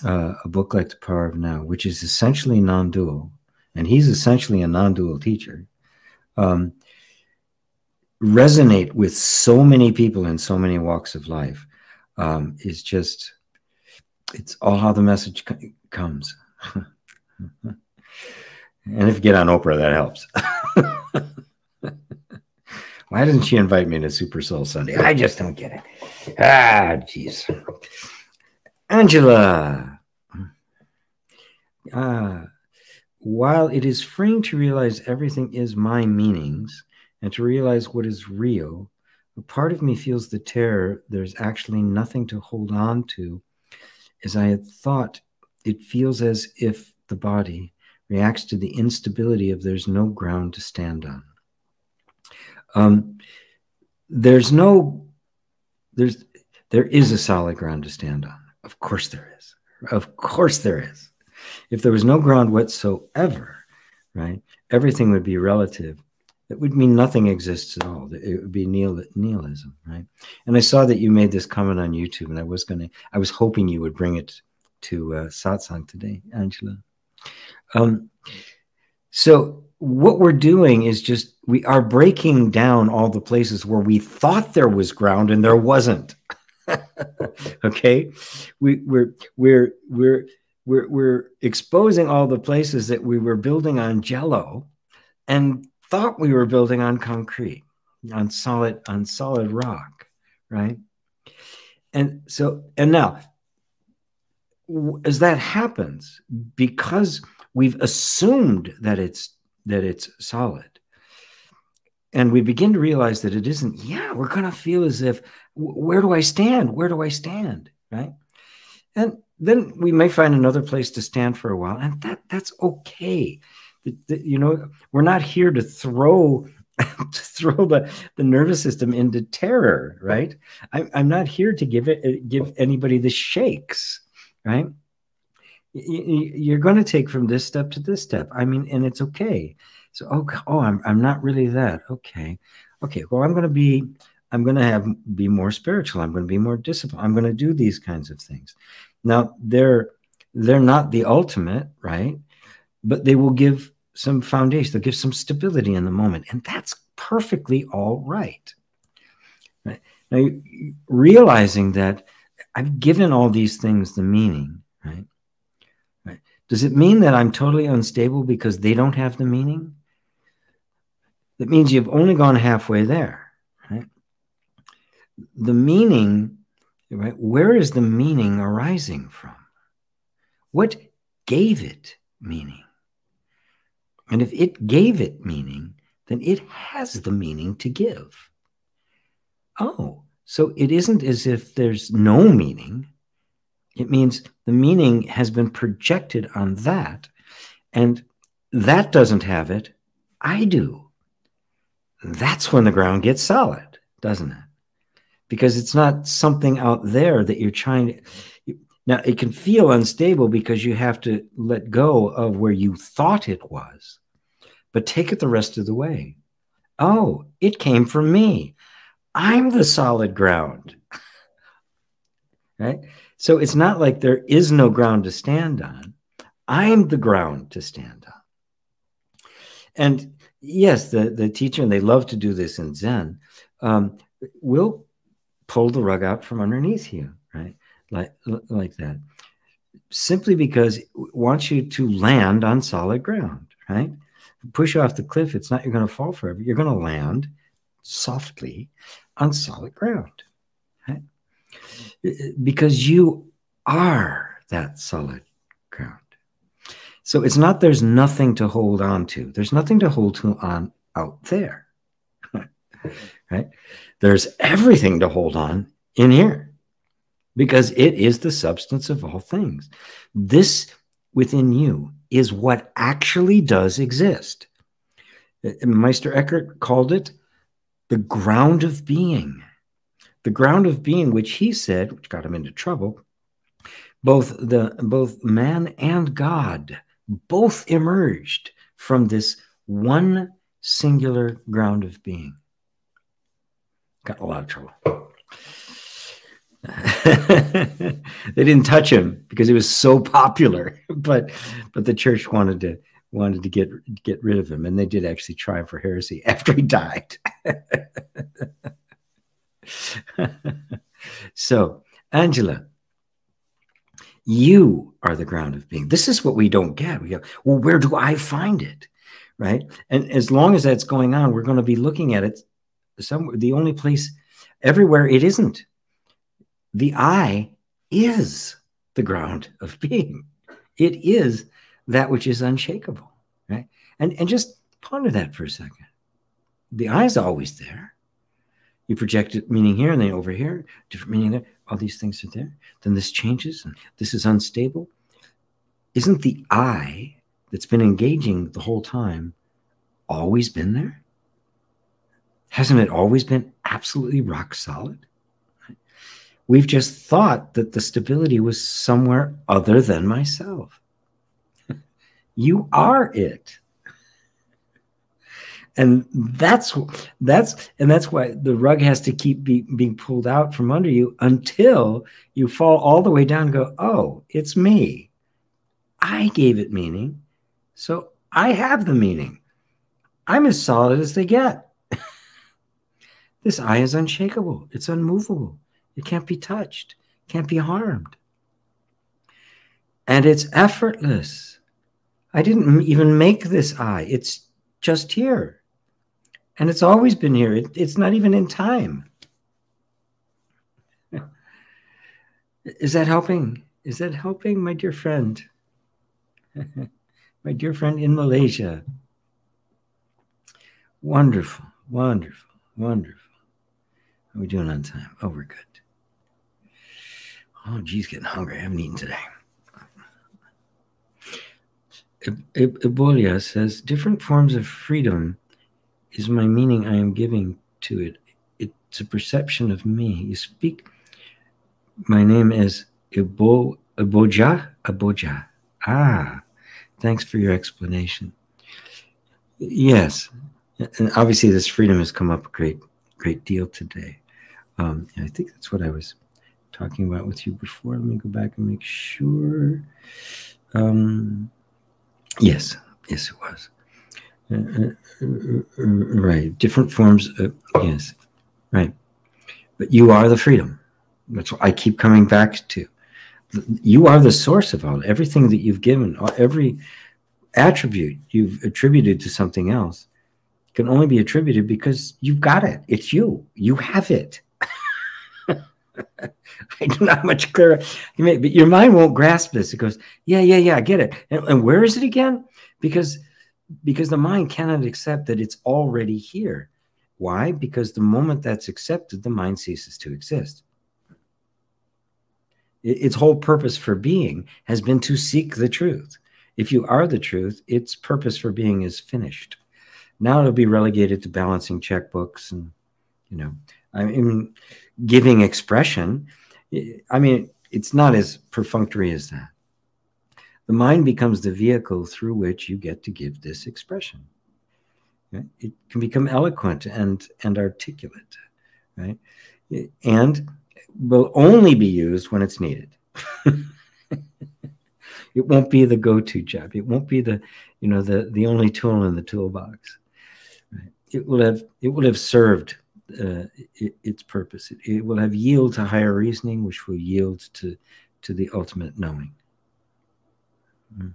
uh, a book like The Power of Now, which is essentially non dual, and he's essentially a non dual teacher, um, resonate with so many people in so many walks of life um, is just it's all how the message comes and if you get on oprah that helps. Why didn't she invite me to super soul sunday? I just don't get it. Ah jeez. Angela. Uh, while it is freeing to realize everything is my meanings and to realize what is real, a part of me feels the terror there's actually nothing to hold on to. As I had thought, it feels as if the body reacts to the instability of there's no ground to stand on. Um, there's no, there's, there is a solid ground to stand on. Of course there is. Of course there is. If there was no ground whatsoever, right, everything would be relative. It would mean nothing exists at all. It would be nihil nihilism, right? And I saw that you made this comment on YouTube, and I was gonna, I was hoping you would bring it to uh, satsang today, Angela. Um, so what we're doing is just we are breaking down all the places where we thought there was ground and there wasn't. okay, we, we're we're we're we're, we're exposing all the places that we were building on jello and thought we were building on concrete on solid on solid rock right and so and now as that happens because we've assumed that it's that it's solid and we begin to realize that it isn't yeah we're going to feel as if where do i stand where do i stand right and then we may find another place to stand for a while, and that that's okay. The, the, you know, we're not here to throw to throw the, the nervous system into terror, right? I, I'm not here to give it give anybody the shakes, right? You're going to take from this step to this step. I mean, and it's okay. So, oh, oh, I'm I'm not really that. Okay, okay. Well, I'm going to be I'm going to have be more spiritual. I'm going to be more disciplined. I'm going to do these kinds of things. Now they're they're not the ultimate, right? But they will give some foundation. They'll give some stability in the moment, and that's perfectly all right. right? Now, realizing that I've given all these things the meaning, right? right? Does it mean that I'm totally unstable because they don't have the meaning? That means you've only gone halfway there, right? The meaning right? Where is the meaning arising from? What gave it meaning? And if it gave it meaning, then it has the meaning to give. Oh, so it isn't as if there's no meaning. It means the meaning has been projected on that, and that doesn't have it. I do. That's when the ground gets solid, doesn't it? because it's not something out there that you're trying to now it can feel unstable because you have to let go of where you thought it was but take it the rest of the way oh it came from me i'm the solid ground right so it's not like there is no ground to stand on i'm the ground to stand on and yes the the teacher and they love to do this in zen um, will pull the rug out from underneath you, right? Like, like that. Simply because it wants you to land on solid ground, right? Push off the cliff, it's not you're going to fall forever. You're going to land softly on solid ground, right? Uh, uh, because you are that solid ground. So it's not there's nothing to hold on to. There's nothing to hold to on out there. right? There's everything to hold on in here because it is the substance of all things. This within you is what actually does exist. Uh, Meister Eckhart called it the ground of being. The ground of being, which he said, which got him into trouble, both the both man and God both emerged from this one singular ground of being got a lot of trouble. they didn't touch him because he was so popular, but but the church wanted to wanted to get get rid of him, and they did actually try him for heresy after he died. so, Angela, you are the ground of being. This is what we don't get. We go, well, where do I find it? Right. And as long as that's going on, we're going to be looking at it somewhere. The only place everywhere it isn't. The I is the ground of being. It is that which is unshakable. Right. And, and just ponder that for a second. The is always there. You project it meaning here and then over here, different meaning there. All these things are there. Then this changes and this is unstable. Isn't the I that's been engaging the whole time always been there? Hasn't it always been absolutely rock solid? We've just thought that the stability was somewhere other than myself. You are it. And that's that's and that's why the rug has to keep be, being pulled out from under you until you fall all the way down and go oh it's me. I gave it meaning. So i have the meaning. I'm as solid as they get. This I is unshakable. It's unmovable. It can't be touched. Can't be harmed. And it's effortless i didn't even make this I. it's just here and it's always been here. It, it's not even in time. Is that helping? Is that helping, my dear friend? my dear friend in Malaysia. Wonderful, wonderful, wonderful. How are we doing on time? Oh, we're good. Oh, geez, getting hungry. I haven't eaten today. Ebolia says different forms of freedom is my meaning I am giving to it. It's a perception of me. You speak my name is Ibo, Iboja? Aboja. Ah, thanks for your explanation. Yes, and obviously this freedom has come up a great, great deal today. Um, I think that's what I was talking about with you before. Let me go back and make sure. Um, yes, yes, it was. Uh, uh, uh, right. Different forms. Of, yes. Right. But you are the freedom. That's what I keep coming back to. You are the source of all everything that you've given, every attribute you've attributed to something else can only be attributed because you've got it. It's you. You have it. I don't much clearer you may, but your mind won't grasp this. It goes, yeah, yeah, yeah, I get it. And, and where is it again? Because because the mind cannot accept that it's already here. Why? Because the moment that's accepted, the mind ceases to exist. Its whole purpose for being has been to seek the truth. If you are the truth, its purpose for being is finished. Now it'll be relegated to balancing checkbooks and, you know, I mean, giving expression. I mean, it's not as perfunctory as that the mind becomes the vehicle through which you get to give this expression. It can become eloquent and, and articulate, right? And will only be used when it's needed. it won't be the go-to job. It won't be the, you know, the, the only tool in the toolbox. It will have it will have served uh, it, its purpose. It, it will have yield to higher reasoning, which will yield to to the ultimate knowing. Mm.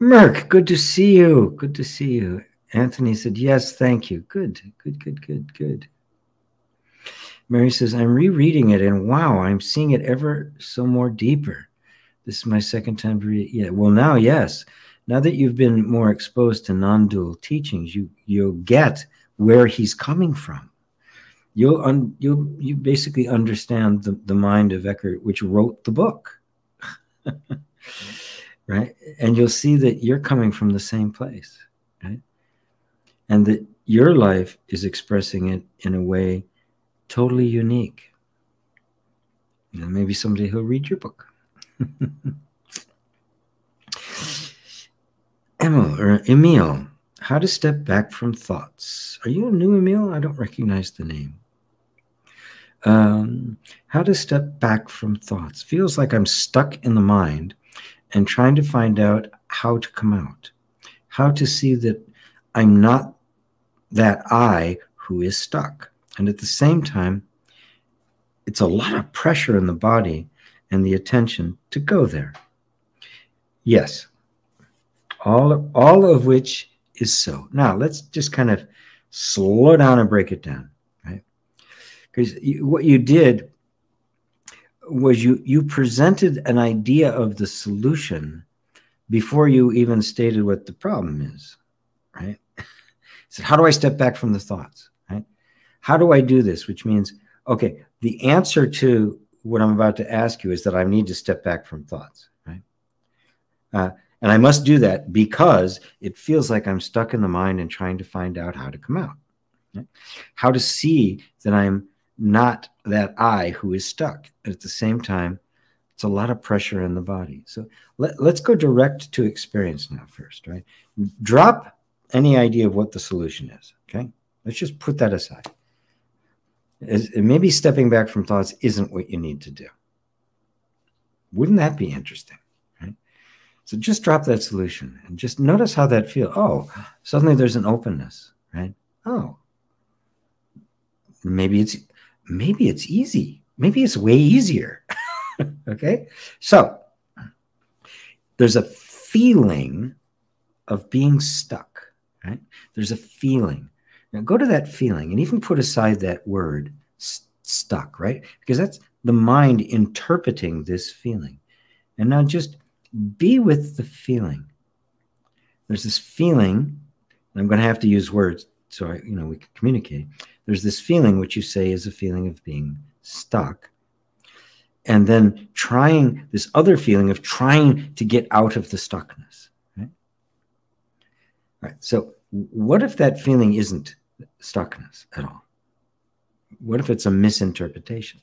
Merck, good to see you. Good to see you. Anthony said, Yes, thank you. Good, good, good, good, good. Mary says, I'm rereading it and wow, I'm seeing it ever so more deeper. This is my second time to read it. Yeah, well, now, yes. Now that you've been more exposed to non dual teachings, you, you'll get where he's coming from. You'll, un, you'll you basically understand the, the mind of Eckhart, which wrote the book right? And you'll see that you're coming from the same place, right? And that your life is expressing it in a way totally unique. And maybe someday he'll read your book. Emil or Emil, how to step back from thoughts. Are you new Emil? I don't recognize the name. Um, how to step back from thoughts. Feels like I'm stuck in the mind and trying to find out how to come out, how to see that I'm not that I who is stuck. And at the same time, it's a lot of pressure in the body and the attention to go there. Yes, all, all of which is so. Now, let's just kind of slow down and break it down, right? Because what you did was you you presented an idea of the solution before you even stated what the problem is, right? said, how do I step back from the thoughts, right? How do I do this? Which means, okay, the answer to what I'm about to ask you is that I need to step back from thoughts, right? Uh, and I must do that because it feels like I'm stuck in the mind and trying to find out how to come out. Right? How to see that I'm not that I who is stuck. At the same time, it's a lot of pressure in the body. So let, let's go direct to experience now first, right? Drop any idea of what the solution is, okay? Let's just put that aside. maybe stepping back from thoughts isn't what you need to do. Wouldn't that be interesting? So just drop that solution and just notice how that feels. Oh, suddenly there's an openness, right? Oh, maybe it's maybe it's easy. Maybe it's way easier. okay, so there's a feeling of being stuck, right? There's a feeling. Now go to that feeling and even put aside that word st stuck, right? Because that's the mind interpreting this feeling. And now just be with the feeling. There's this feeling, and I'm going to have to use words so I, you know we can communicate. There's this feeling which you say is a feeling of being stuck. And then trying this other feeling of trying to get out of the stuckness. Right? right. So what if that feeling isn't stuckness at all? What if it's a misinterpretation?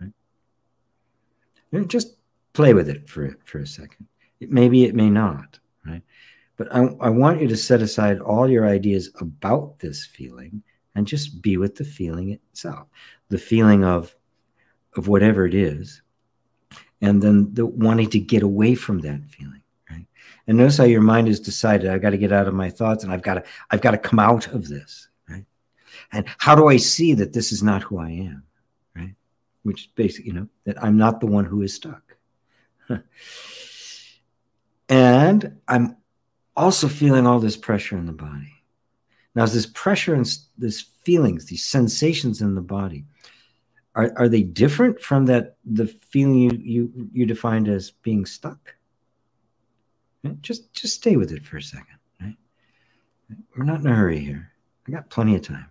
Right? Just play with it for for a second. It, maybe it may not, right? But I, I want you to set aside all your ideas about this feeling and just be with the feeling itself, the feeling of of whatever it is, and then the wanting to get away from that feeling, right? And notice how your mind has decided I've got to get out of my thoughts and I've got to I've got to come out of this, right? And how do I see that this is not who I am, right? Which basically, you know, that I'm not the one who is stuck. and I'm also feeling all this pressure in the body. Now, is this pressure and this feelings, these sensations in the body, are, are they different from that the feeling you you you defined as being stuck? Just just stay with it for a second. Right? We're not in a hurry here. I got plenty of time.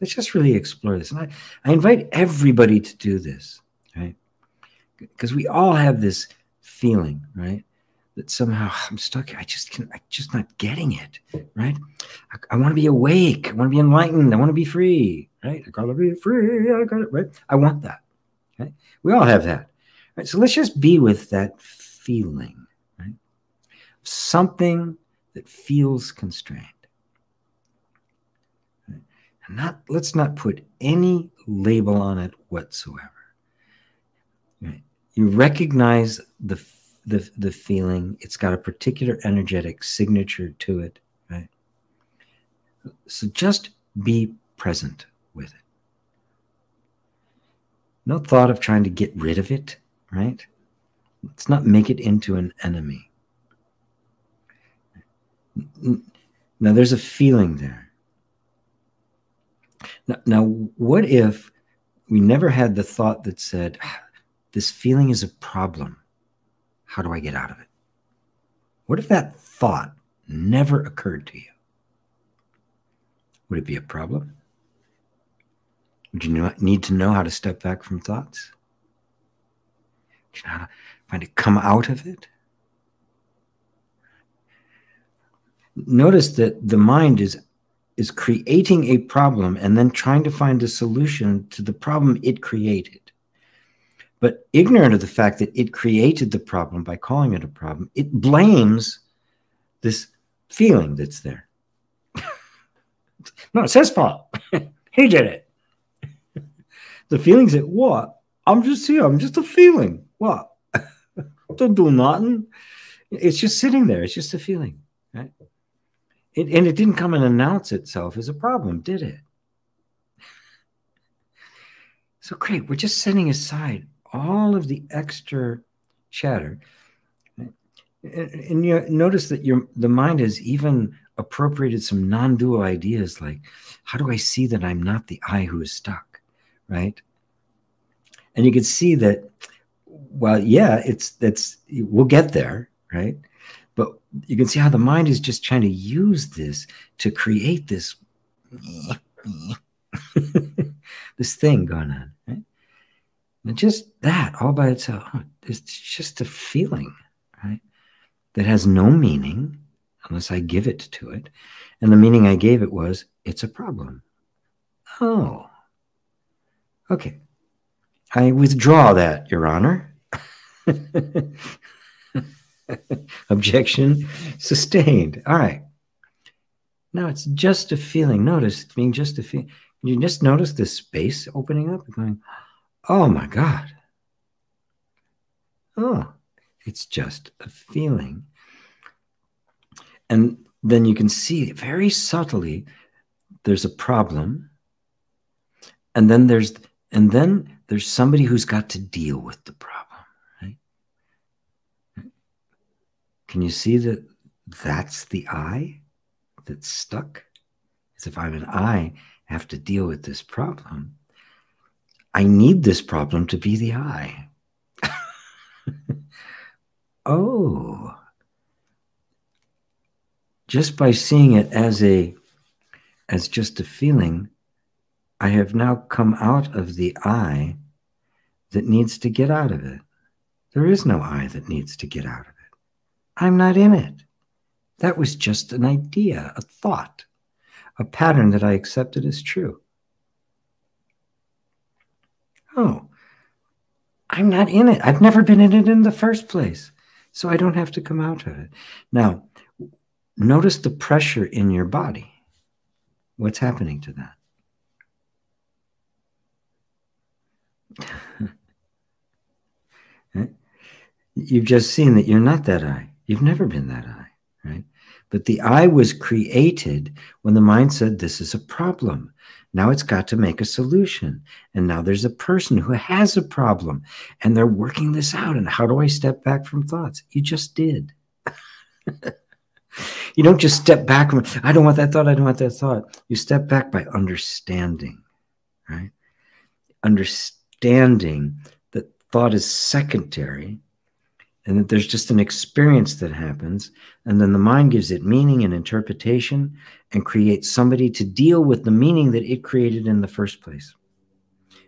Let's just really explore this. And I, I invite everybody to do this? Because we all have this feeling, right? That somehow ah, I'm stuck. I just can't. I'm just not getting it, right? I, I want to be awake. I want to be enlightened. I want to be free, right? I gotta be free. I got it, right? I want that. Okay, we all have that, right? So let's just be with that feeling, right? Something that feels constrained. Right? And not let's not put any label on it whatsoever. You recognize the the the feeling. It's got a particular energetic signature to it right? So just be present with it. No thought of trying to get rid of it right? Let's not make it into an enemy. Now there's a feeling there. Now, now what if we never had the thought that said ah, this feeling is a problem. How do I get out of it? What if that thought never occurred to you? Would it be a problem? Would you need to know how to step back from thoughts? Do you know how to find to come out of it? Notice that the mind is is creating a problem and then trying to find a solution to the problem it created. But ignorant of the fact that it created the problem by calling it a problem, it blames this feeling that's there. no, it's his fault. he did it. the feeling's at what? I'm just here. I'm just a feeling. What? don't do nothing. It's just sitting there. It's just a feeling, right? It, and it didn't come and announce itself as a problem, did it? So great. We're just setting aside all of the extra chatter. And you notice that your the mind has even appropriated some non-dual ideas like, how do I see that I'm not the I who is stuck? Right. And you can see that, well, yeah, it's that's we'll get there, right? But you can see how the mind is just trying to use this to create this this thing going on? And just that all by itself, it's just a feeling, right? That has no meaning unless I give it to it. And the meaning I gave it was, it's a problem. Oh, okay. I withdraw that, Your Honor. Objection sustained. All right. Now it's just a feeling. Notice it's being just a feeling. You just notice this space opening up and going, oh my God. Oh, it's just a feeling. And then you can see very subtly there's a problem. And then there's and then there's somebody who's got to deal with the problem, right? Can you see that that's the I that's stuck? As if I'm an I, have to deal with this problem. I need this problem to be the I. oh, just by seeing it as a as just a feeling i have now come out of the i that needs to get out of it. There is no i that needs to get out of it. I'm not in it. That was just an idea a thought a pattern that i accepted as true oh i'm not in it i've never been in it in the first place so i don't have to come out of it now Notice the pressure in your body. What's happening to that? You've just seen that you're not that I. You've never been that I, right? But the I was created when the mind said, This is a problem. Now it's got to make a solution. And now there's a person who has a problem and they're working this out. And how do I step back from thoughts? You just did. You don't just step back from, I don't want that thought, I don't want that thought. You step back by understanding, right? Understanding that thought is secondary and that there's just an experience that happens. And then the mind gives it meaning and interpretation and creates somebody to deal with the meaning that it created in the first place.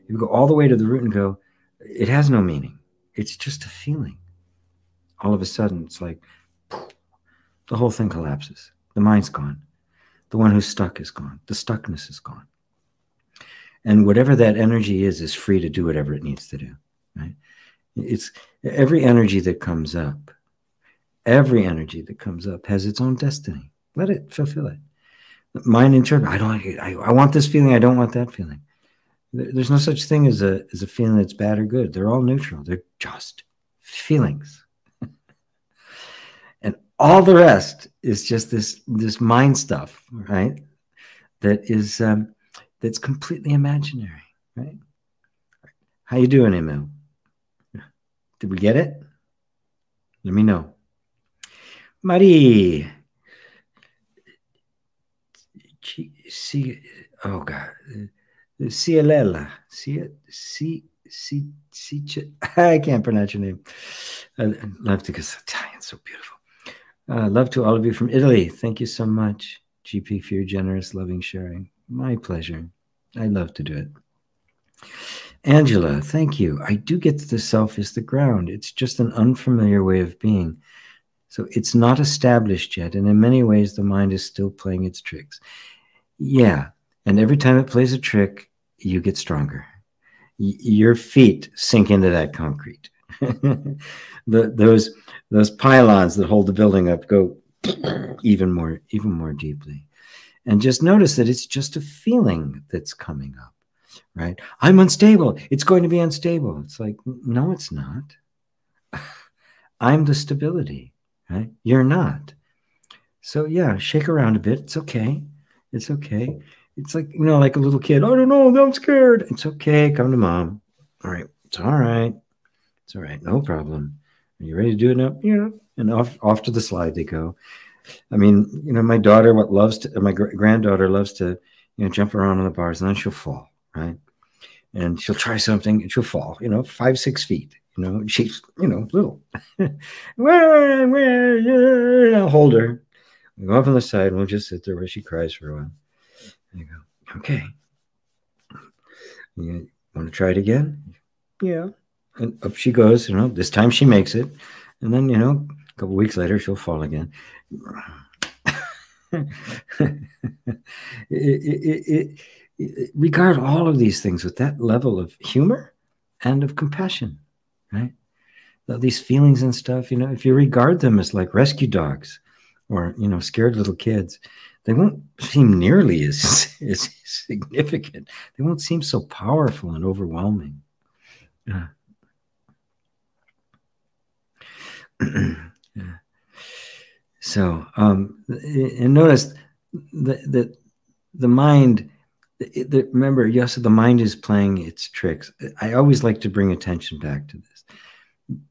You go all the way to the root and go, it has no meaning. It's just a feeling. All of a sudden, it's like, the whole thing collapses. The mind's gone. The one who's stuck is gone. The stuckness is gone. And whatever that energy is, is free to do whatever it needs to do. Right? It's every energy that comes up, every energy that comes up has its own destiny. Let it fulfill it. Mind interpret. I don't. I, I want this feeling. I don't want that feeling. There's no such thing as a as a feeling that's bad or good. They're all neutral. They're just feelings and all the rest is just this this mind stuff right that is um, that's completely imaginary right how you doing emil did we get it let me know marie see oh god Cialela. See see see see I can't pronounce your name. I love to because Italian's so beautiful. Uh, love to all of you from Italy. Thank you so much, GP, for your generous, loving sharing. My pleasure. I love to do it. Angela, thank you. I do get that the self is the ground. It's just an unfamiliar way of being. So it's not established yet. And in many ways, the mind is still playing its tricks. Yeah. And every time it plays a trick, you get stronger. Y your feet sink into that concrete. the, those those pylons that hold the building up go even more even more deeply and just notice that it's just a feeling that's coming up right i'm unstable it's going to be unstable it's like no it's not I'm the stability, right? You're not. So yeah, shake around a bit. It's okay. It's okay. It's like, you know, like a little kid. I don't know. I'm scared. It's okay. Come to mom. All right. It's all right. It's all right. No problem. Are you ready to do it now? Yeah. And off, off to the slide they go. I mean, you know, my daughter, what loves to, my gr- granddaughter loves to, you know, jump around on the bars and then she'll fall, right? And she'll try something and she'll fall, you know, five, six feet. You know, she's, you know, little. where, where, I'll hold her. we go off on the side and we'll just sit there where she cries for a while. And you go, okay. You want to try it again? Yeah. And up she goes, you know, this time she makes it. And then, you know, a couple weeks later, she'll fall again. it, it, it, regard all of these things with that level of humor and of compassion, right? These feelings and stuff, you know, if you regard them as like rescue dogs or, you know, scared little kids, they won't seem nearly as, as significant. They won't seem so powerful and overwhelming. Yeah. yeah. So, um, and notice that the, the mind, the, the, remember, yes, the mind is playing its tricks. I always like to bring attention back to this.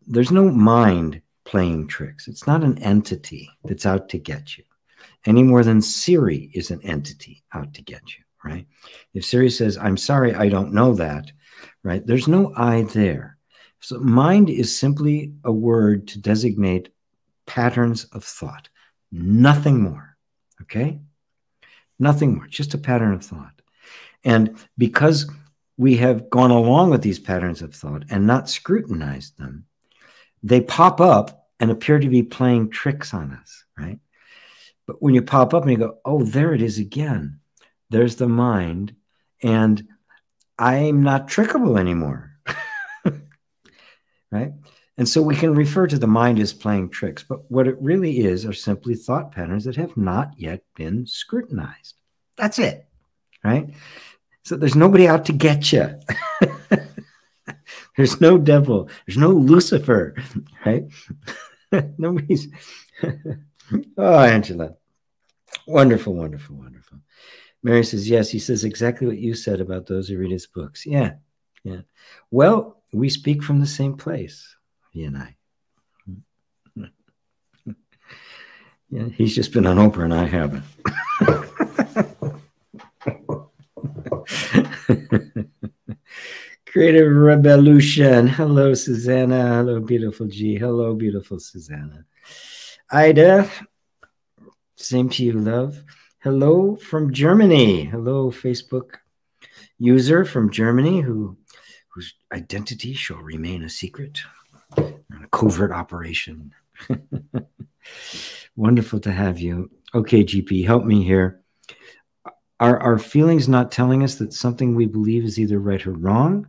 There's no mind playing tricks. It's not an entity that's out to get you any more than Siri is an entity out to get you, right? If Siri says, I'm sorry, I don't know that, right? There's no I there. So mind is simply a word to designate patterns of thought, nothing more. Okay? Nothing more, just a pattern of thought. And because we have gone along with these patterns of thought and not scrutinized them, they pop up and appear to be playing tricks on us, right? But when you pop up and you go, oh, there it is again, there's the mind, and I'm not trickable anymore. right? And so we can refer to the mind as playing tricks, but what it really is are simply thought patterns that have not yet been scrutinized. That's it, right? So there's nobody out to get you. there's no devil. There's no Lucifer, right? Nobody's. oh, Angela. Wonderful, wonderful, wonderful. Mary says, yes, he says exactly what you said about those who read his books. Yeah, yeah. Well, we speak from the same place, he and I. Yeah, he's just been on Oprah and I haven't. Creative Revolution. Hello, Susanna. Hello, beautiful G. Hello, beautiful Susanna. Ida, same to you, love. Hello from Germany. Hello, Facebook user from Germany who whose identity shall remain a secret. A covert operation. Wonderful to have you. Okay, GP, help me here. Are our feelings not telling us that something we believe is either right or wrong,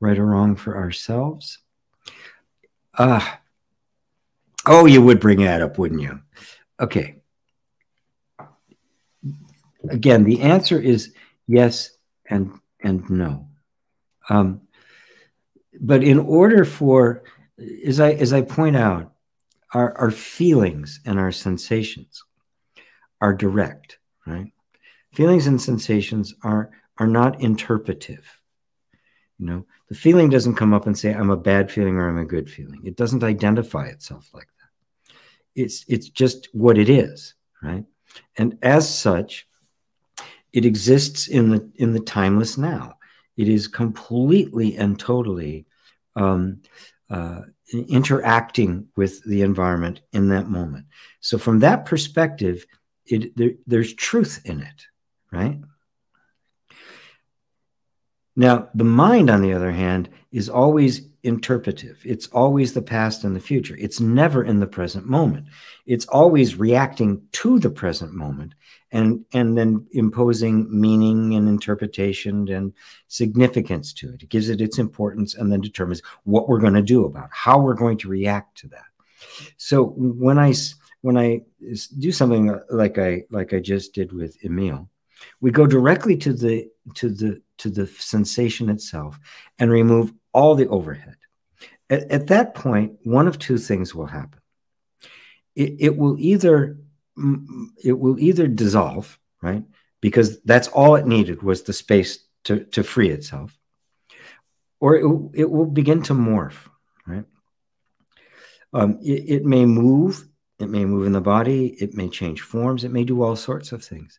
right or wrong for ourselves? Ah, uh, oh, you would bring that up, wouldn't you? Okay, again, the answer is yes and and no. Um, but in order for, as I as I point out, our, our feelings and our sensations are direct, right? Feelings and sensations are are not interpretive. You know, the feeling doesn't come up and say, I'm a bad feeling or I'm a good feeling. It doesn't identify itself like that. It's it's just what it is, right? And as such, it exists in the in the timeless now. It is completely and totally um, uh, interacting with the environment in that moment. So from that perspective, it, there, there's truth in it, right? Now, the mind, on the other hand, is always interpretive. It's always the past and the future. It's never in the present moment. It's always reacting to the present moment and and then imposing meaning and interpretation and significance to it. It gives it its importance and then determines what we're going to do about it, how we're going to react to that. So when I when I do something like I like I just did with Emil, we go directly to the to the to the sensation itself and remove all the overhead. at, at that point, one of two things will happen. It, it will either it will either dissolve, right? Because that's all it needed was the space to, to free itself, or it, it will begin to morph, right? Um, it, it may move, it may move in the body, it may change forms, it may do all sorts of things.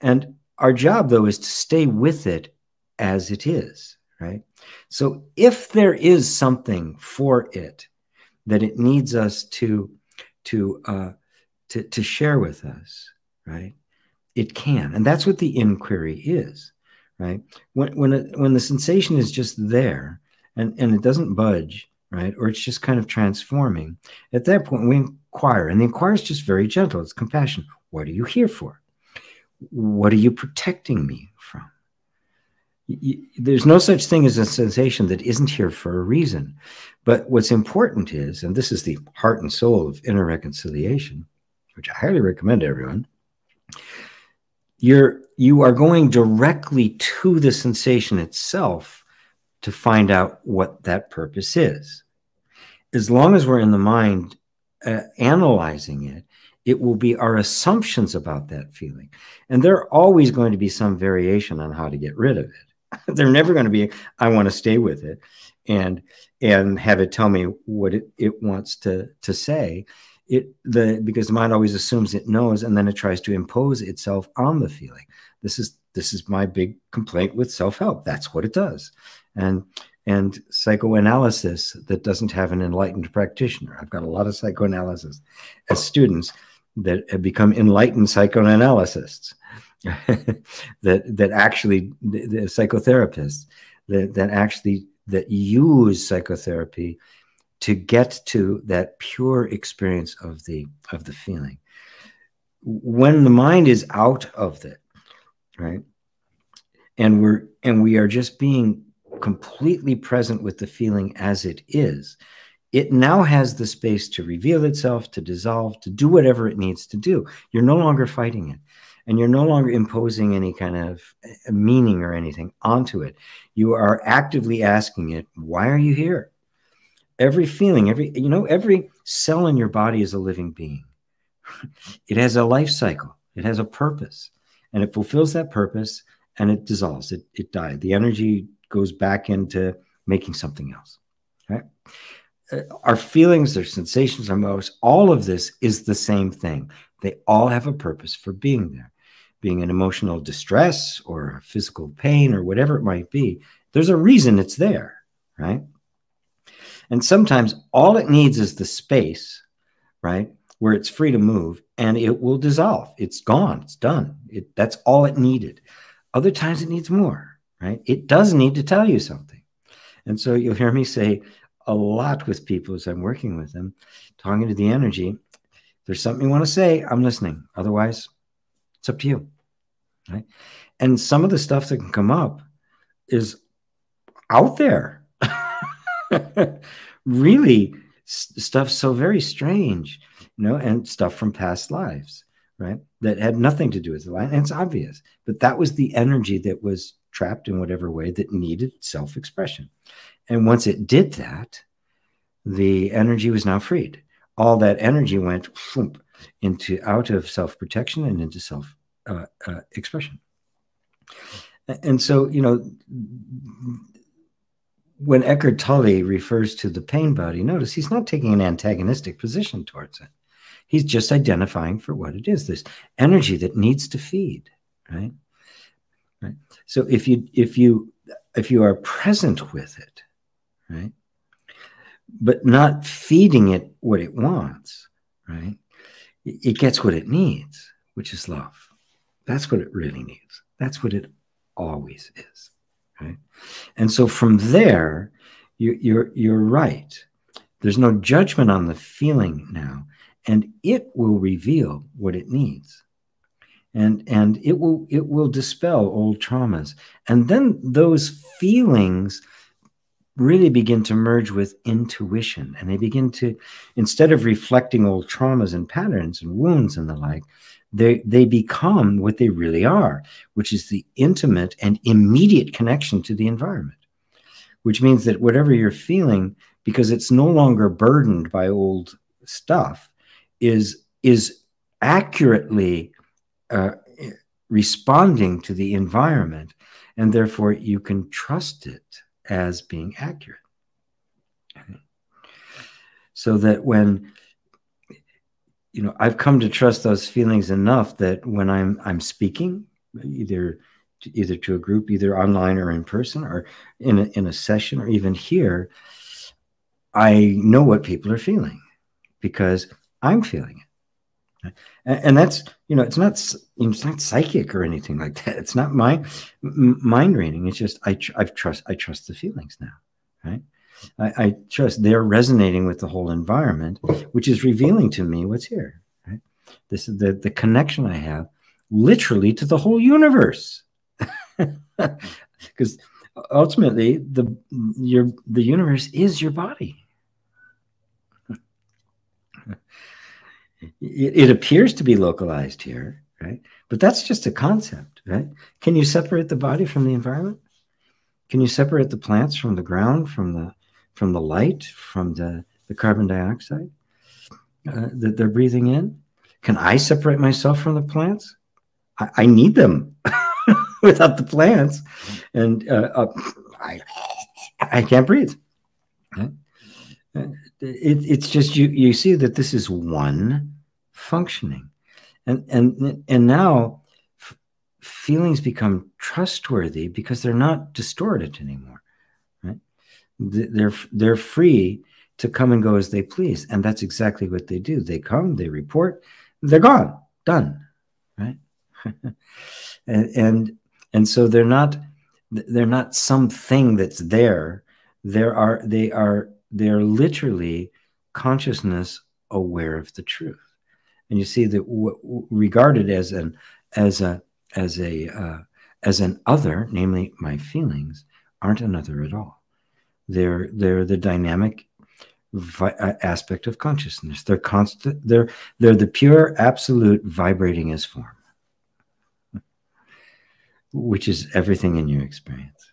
And our job, though, is to stay with it as it is, right? So if there is something for it that it needs us to to uh, to, to share with us, right? It can, and that's what the inquiry is, right? When when it, when the sensation is just there and and it doesn't budge, right, or it's just kind of transforming, at that point we inquire, and the inquiry is just very gentle. It's compassion. What are you here for? What are you protecting me from? there's no such thing as a sensation that isn't here for a reason. But what's important is, and this is the heart and soul of inner reconciliation, which I highly recommend to everyone, you're you are going directly to the sensation itself to find out what that purpose is. As long as we're in the mind uh, analyzing it, it will be our assumptions about that feeling. And there are always going to be some variation on how to get rid of it. They're never going to be, I want to stay with it and and have it tell me what it, it wants to to say. It the because the mind always assumes it knows and then it tries to impose itself on the feeling. This is this is my big complaint with self-help. That's what it does. And and psychoanalysis that doesn't have an enlightened practitioner. I've got a lot of psychoanalysis as students that have become enlightened psychoanalysts that that actually the, the psychotherapists that that actually that use psychotherapy to get to that pure experience of the of the feeling. When the mind is out of it right and we're and we are just being completely present with the feeling as it is it now has the space to reveal itself to dissolve to do whatever it needs to do you're no longer fighting it and you're no longer imposing any kind of eh, meaning or anything onto it. You are actively asking it, why are you here? Every feeling, every, you know, every cell in your body is a living being. it has a life cycle, it has a purpose, and it fulfills that purpose and it dissolves, it, it dies. The energy goes back into making something else. Right? Uh, our feelings, our sensations, our emotions, all of this is the same thing. They all have a purpose for being there being an emotional distress or physical pain or whatever it might be, there's a reason it's there, right? And sometimes all it needs is the space, right, where it's free to move and it will dissolve. It's gone, it's done. It, that's all it needed. Other times it needs more, right? It does need to tell you something. And so you'll hear me say a lot with people as I'm working with them, talking to the energy. If there's something you want to say, I'm listening. Otherwise, it's up to you. Right. And some of the stuff that can come up is out there. really stuff so very strange, you know, and stuff from past lives, right? That had nothing to do with the line. And it's obvious. But that was the energy that was trapped in whatever way that needed self-expression. And once it did that, the energy was now freed. All that energy went into out of self-protection and into self uh, uh, expression. And so, you know, when Eckhart Tolle refers to the pain body, notice he's not taking an antagonistic position towards it. He's just identifying for what it is this energy that needs to feed, right? Right. So if you if you if you are present with it, right, but not feeding it what it wants, right, it gets what it needs, which is love. That's what it really needs. That's what it always is. Right. And so from there, you, you're you're right. There's no judgment on the feeling now, and it will reveal what it needs. And and it will it will dispel old traumas. And then those feelings really begin to merge with intuition and they begin to instead of reflecting old traumas and patterns and wounds and the like they they become what they really are, which is the intimate and immediate connection to the environment. Which means that whatever you're feeling because it's no longer burdened by old stuff is is accurately uh, responding to the environment and therefore you can trust it as being accurate. So that when you know i've come to trust those feelings enough that when i'm i'm speaking either either to a group either online or in person or in a, in a session or even here i know what people are feeling because i'm feeling it and, that's you know it's not it's not psychic or anything like that it's not my mind reading it's just i i trust i trust the feelings now right I, I, trust they're resonating with the whole environment, which is revealing to me what's here. Right? This is the, the connection I have literally to the whole universe. Because ultimately the your the universe is your body. It, appears to be localized here, right? But that's just a concept, right? Can you separate the body from the environment? Can you separate the plants from the ground, from the from the light, from the, the carbon dioxide uh, that they're breathing in? Can I separate myself from the plants? I, I need them without the plants, and uh, uh, I I can't breathe. Uh, it, it's just you you see that this is one functioning, and and and now feelings become trustworthy because they're not distorted anymore right? they're they're free to come and go as they please. And that's exactly what they do. They come they report they're gone done right? And, and and so they're not they're not something that's there. There are they are they're literally consciousness aware of the truth and you see that regarded as an as a as a uh, as an other namely my feelings aren't another at all they're they're the dynamic vi- aspect of consciousness. They're constant. They're they're the pure absolute vibrating as form, which is everything in your experience.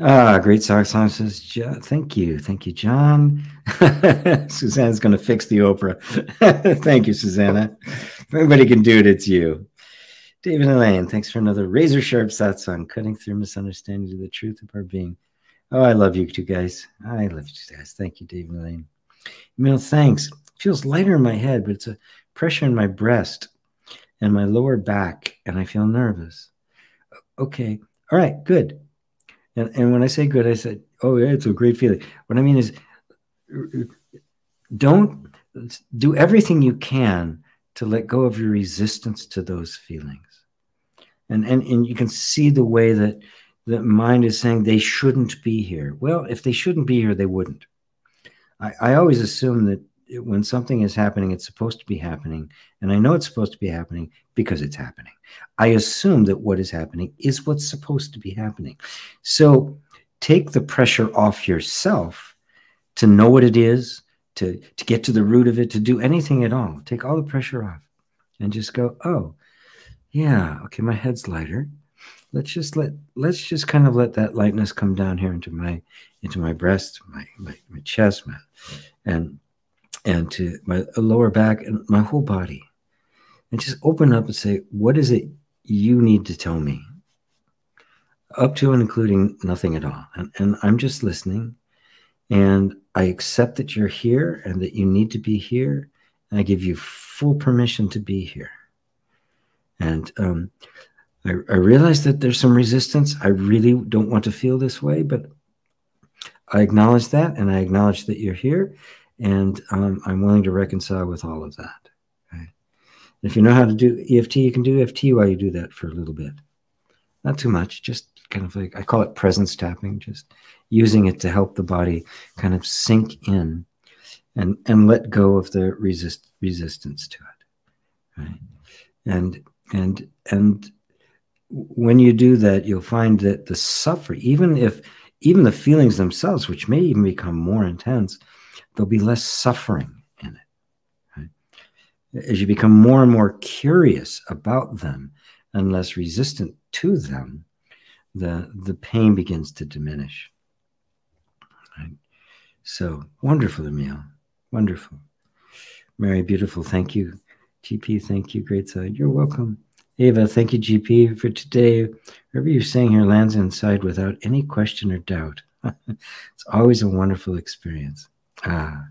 Ah, great song says, thank you. Thank you, John. Susanna's going to fix the Oprah. thank you, Susanna. If anybody can do it, it's you. David Elaine, thanks for another razor sharp on cutting through misunderstanding to the truth of our being. Oh, I love you two guys. I love you guys. Thank you, David Elaine. Emil thanks. Feels lighter in my head, but it's a pressure in my breast and my lower back, and I feel nervous. Okay. All right, good. And, and when I say good, I said, oh, yeah, it's a great feeling. What I mean is, don't do everything you can to let go of your resistance to those feelings and and and you can see the way that the mind is saying they shouldn't be here. Well, if they shouldn't be here, they wouldn't. I, I always assume that when something is happening, it's supposed to be happening, and I know it's supposed to be happening because it's happening. I assume that what is happening is what's supposed to be happening. So take the pressure off yourself to know what it is, to to get to the root of it, to do anything at all. Take all the pressure off, and just go, oh yeah okay my head's lighter let's just let let's just kind of let that lightness come down here into my into my breast my my, my chest my, and and to my lower back and my whole body. And just open up and say what is it you need to tell me? Up to and including nothing at all. And, and i'm just listening. And i accept that you're here and that you need to be here. And i give you full permission to be here. And um, I, I realize that there's some resistance. I really don't want to feel this way, but I acknowledge that and I acknowledge that you're here. And um, I'm willing to reconcile with all of that. If you know how to do EFT, you can do EFT while you do that for a little bit. Not too much, just kind of like I call it presence tapping, just using it to help the body kind of sink in and and let go of the resist resistance to it. Right? And and and when you do that you'll find that the suffering even if even the feelings themselves which may even become more intense there'll be less suffering in it right? as you become more and more curious about them and less resistant to them the the pain begins to diminish. Right? So wonderful, Emil. Wonderful. Mary, beautiful. Thank you. GP, thank you. Great side. You're welcome. Ava, thank you, GP, for today. Whatever you're saying here lands inside without any question or doubt. it's always a wonderful experience. Ah.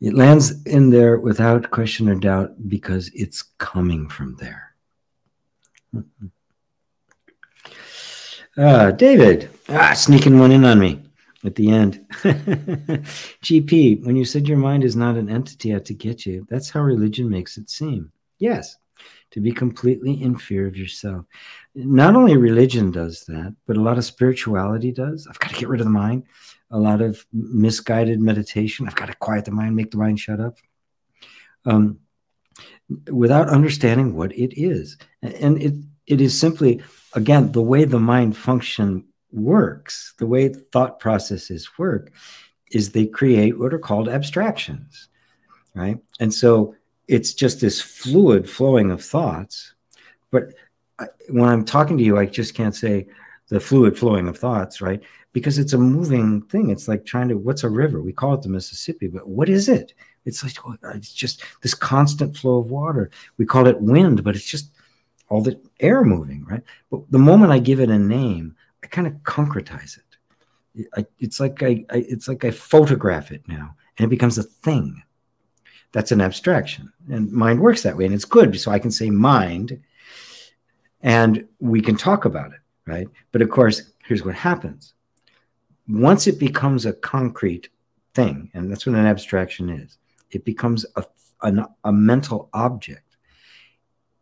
It lands in there without question or doubt because it's coming from there. Uh, David, ah, sneaking one in on me at the end. GP, when you said your mind is not an entity out to get you, that's how religion makes it seem. Yes, to be completely in fear of yourself. Not only religion does that, but a lot of spirituality does. I've got to get rid of the mind. A lot of misguided meditation. I've got to quiet the mind, make the mind shut up. Um, without understanding what it is. And it it is simply, again, the way the mind function works, the way thought processes work, is they create what are called abstractions, right? And so it's just this fluid flowing of thoughts. But when I'm talking to you, I just can't say the fluid flowing of thoughts, right? Because it's a moving thing. It's like trying to, what's a river? We call it the Mississippi, but what is it? It's like, oh, it's just this constant flow of water. We call it wind, but it's just all the air moving, right? But the moment I give it a name, I kind of concretize it. I, it's like I, I, it's like I photograph it now, and it becomes a thing. That's an abstraction, and mind works that way, and it's good. So I can say mind, and we can talk about it, right? But of course, here's what happens: once it becomes a concrete thing, and that's what an abstraction is, it becomes a, a, mental object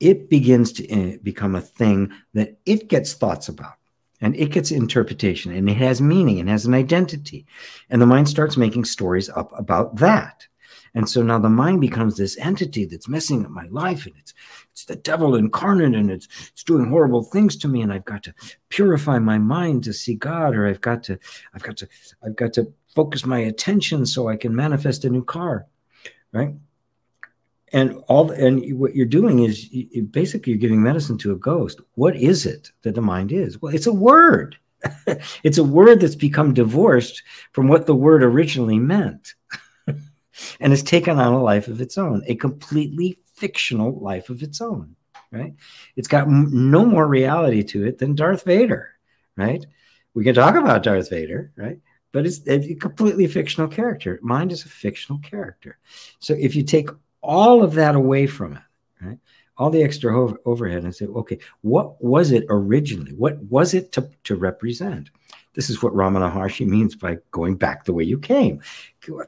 it begins to eh, become a thing that it gets thoughts about and it gets interpretation and it has meaning and has an identity. And the mind starts making stories up about that. And so now the mind becomes this entity that's messing up my life and it's it's the devil incarnate and it's it's doing horrible things to me and I've got to purify my mind to see God or I've got to I've got to I've got to focus my attention so I can manifest a new car. Right? and all and what you're doing is you, basically you're giving medicine to a ghost what is it that the mind is well it's a word it's a word that's become divorced from what the word originally meant and has taken on a life of its own a completely fictional life of its own right it's got no more reality to it than darth vader right we can talk about darth vader right but it's a completely fictional character mind is a fictional character so if you take all of that away from it, right? All the extra over overhead and say, okay, what was it originally? What was it to, to represent? This is what Ramana Maharshi means by going back the way you came,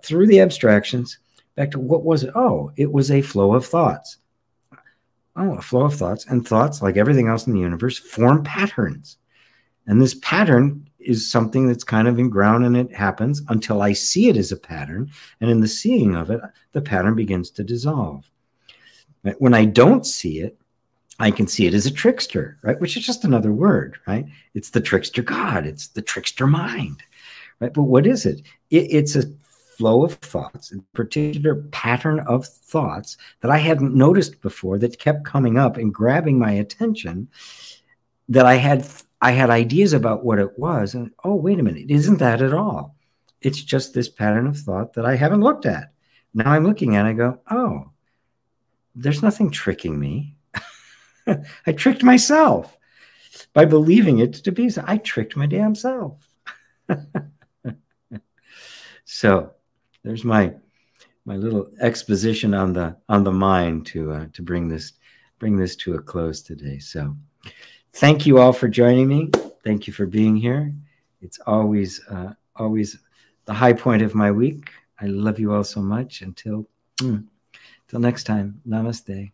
through the abstractions, back to what was it? Oh, it was a flow of thoughts. Oh, a flow of thoughts. And thoughts, like everything else in the universe, form patterns. And this pattern is something that's kind of in ground and it happens until I see it as a pattern. And in the seeing of it, the pattern begins to dissolve. When I don't see it, I can see it as a trickster, right? Which is just another word, right? It's the trickster God, it's the trickster mind, right? But what is it? it it's a flow of thoughts, a particular pattern of thoughts that I hadn't noticed before that kept coming up and grabbing my attention that I had I had ideas about what it was. And oh, wait a minute, isn't that at all? It's just this pattern of thought that I haven't looked at. Now I'm looking at it, I go, oh, there's nothing tricking me. I tricked myself by believing it to be so. I tricked my damn self. so there's my my little exposition on the on the mind to uh, to bring this bring this to a close today. So thank you all for joining me. Thank you for being here. It's always, uh, always the high point of my week. I love you all so much. Until, mm, until next time, namaste.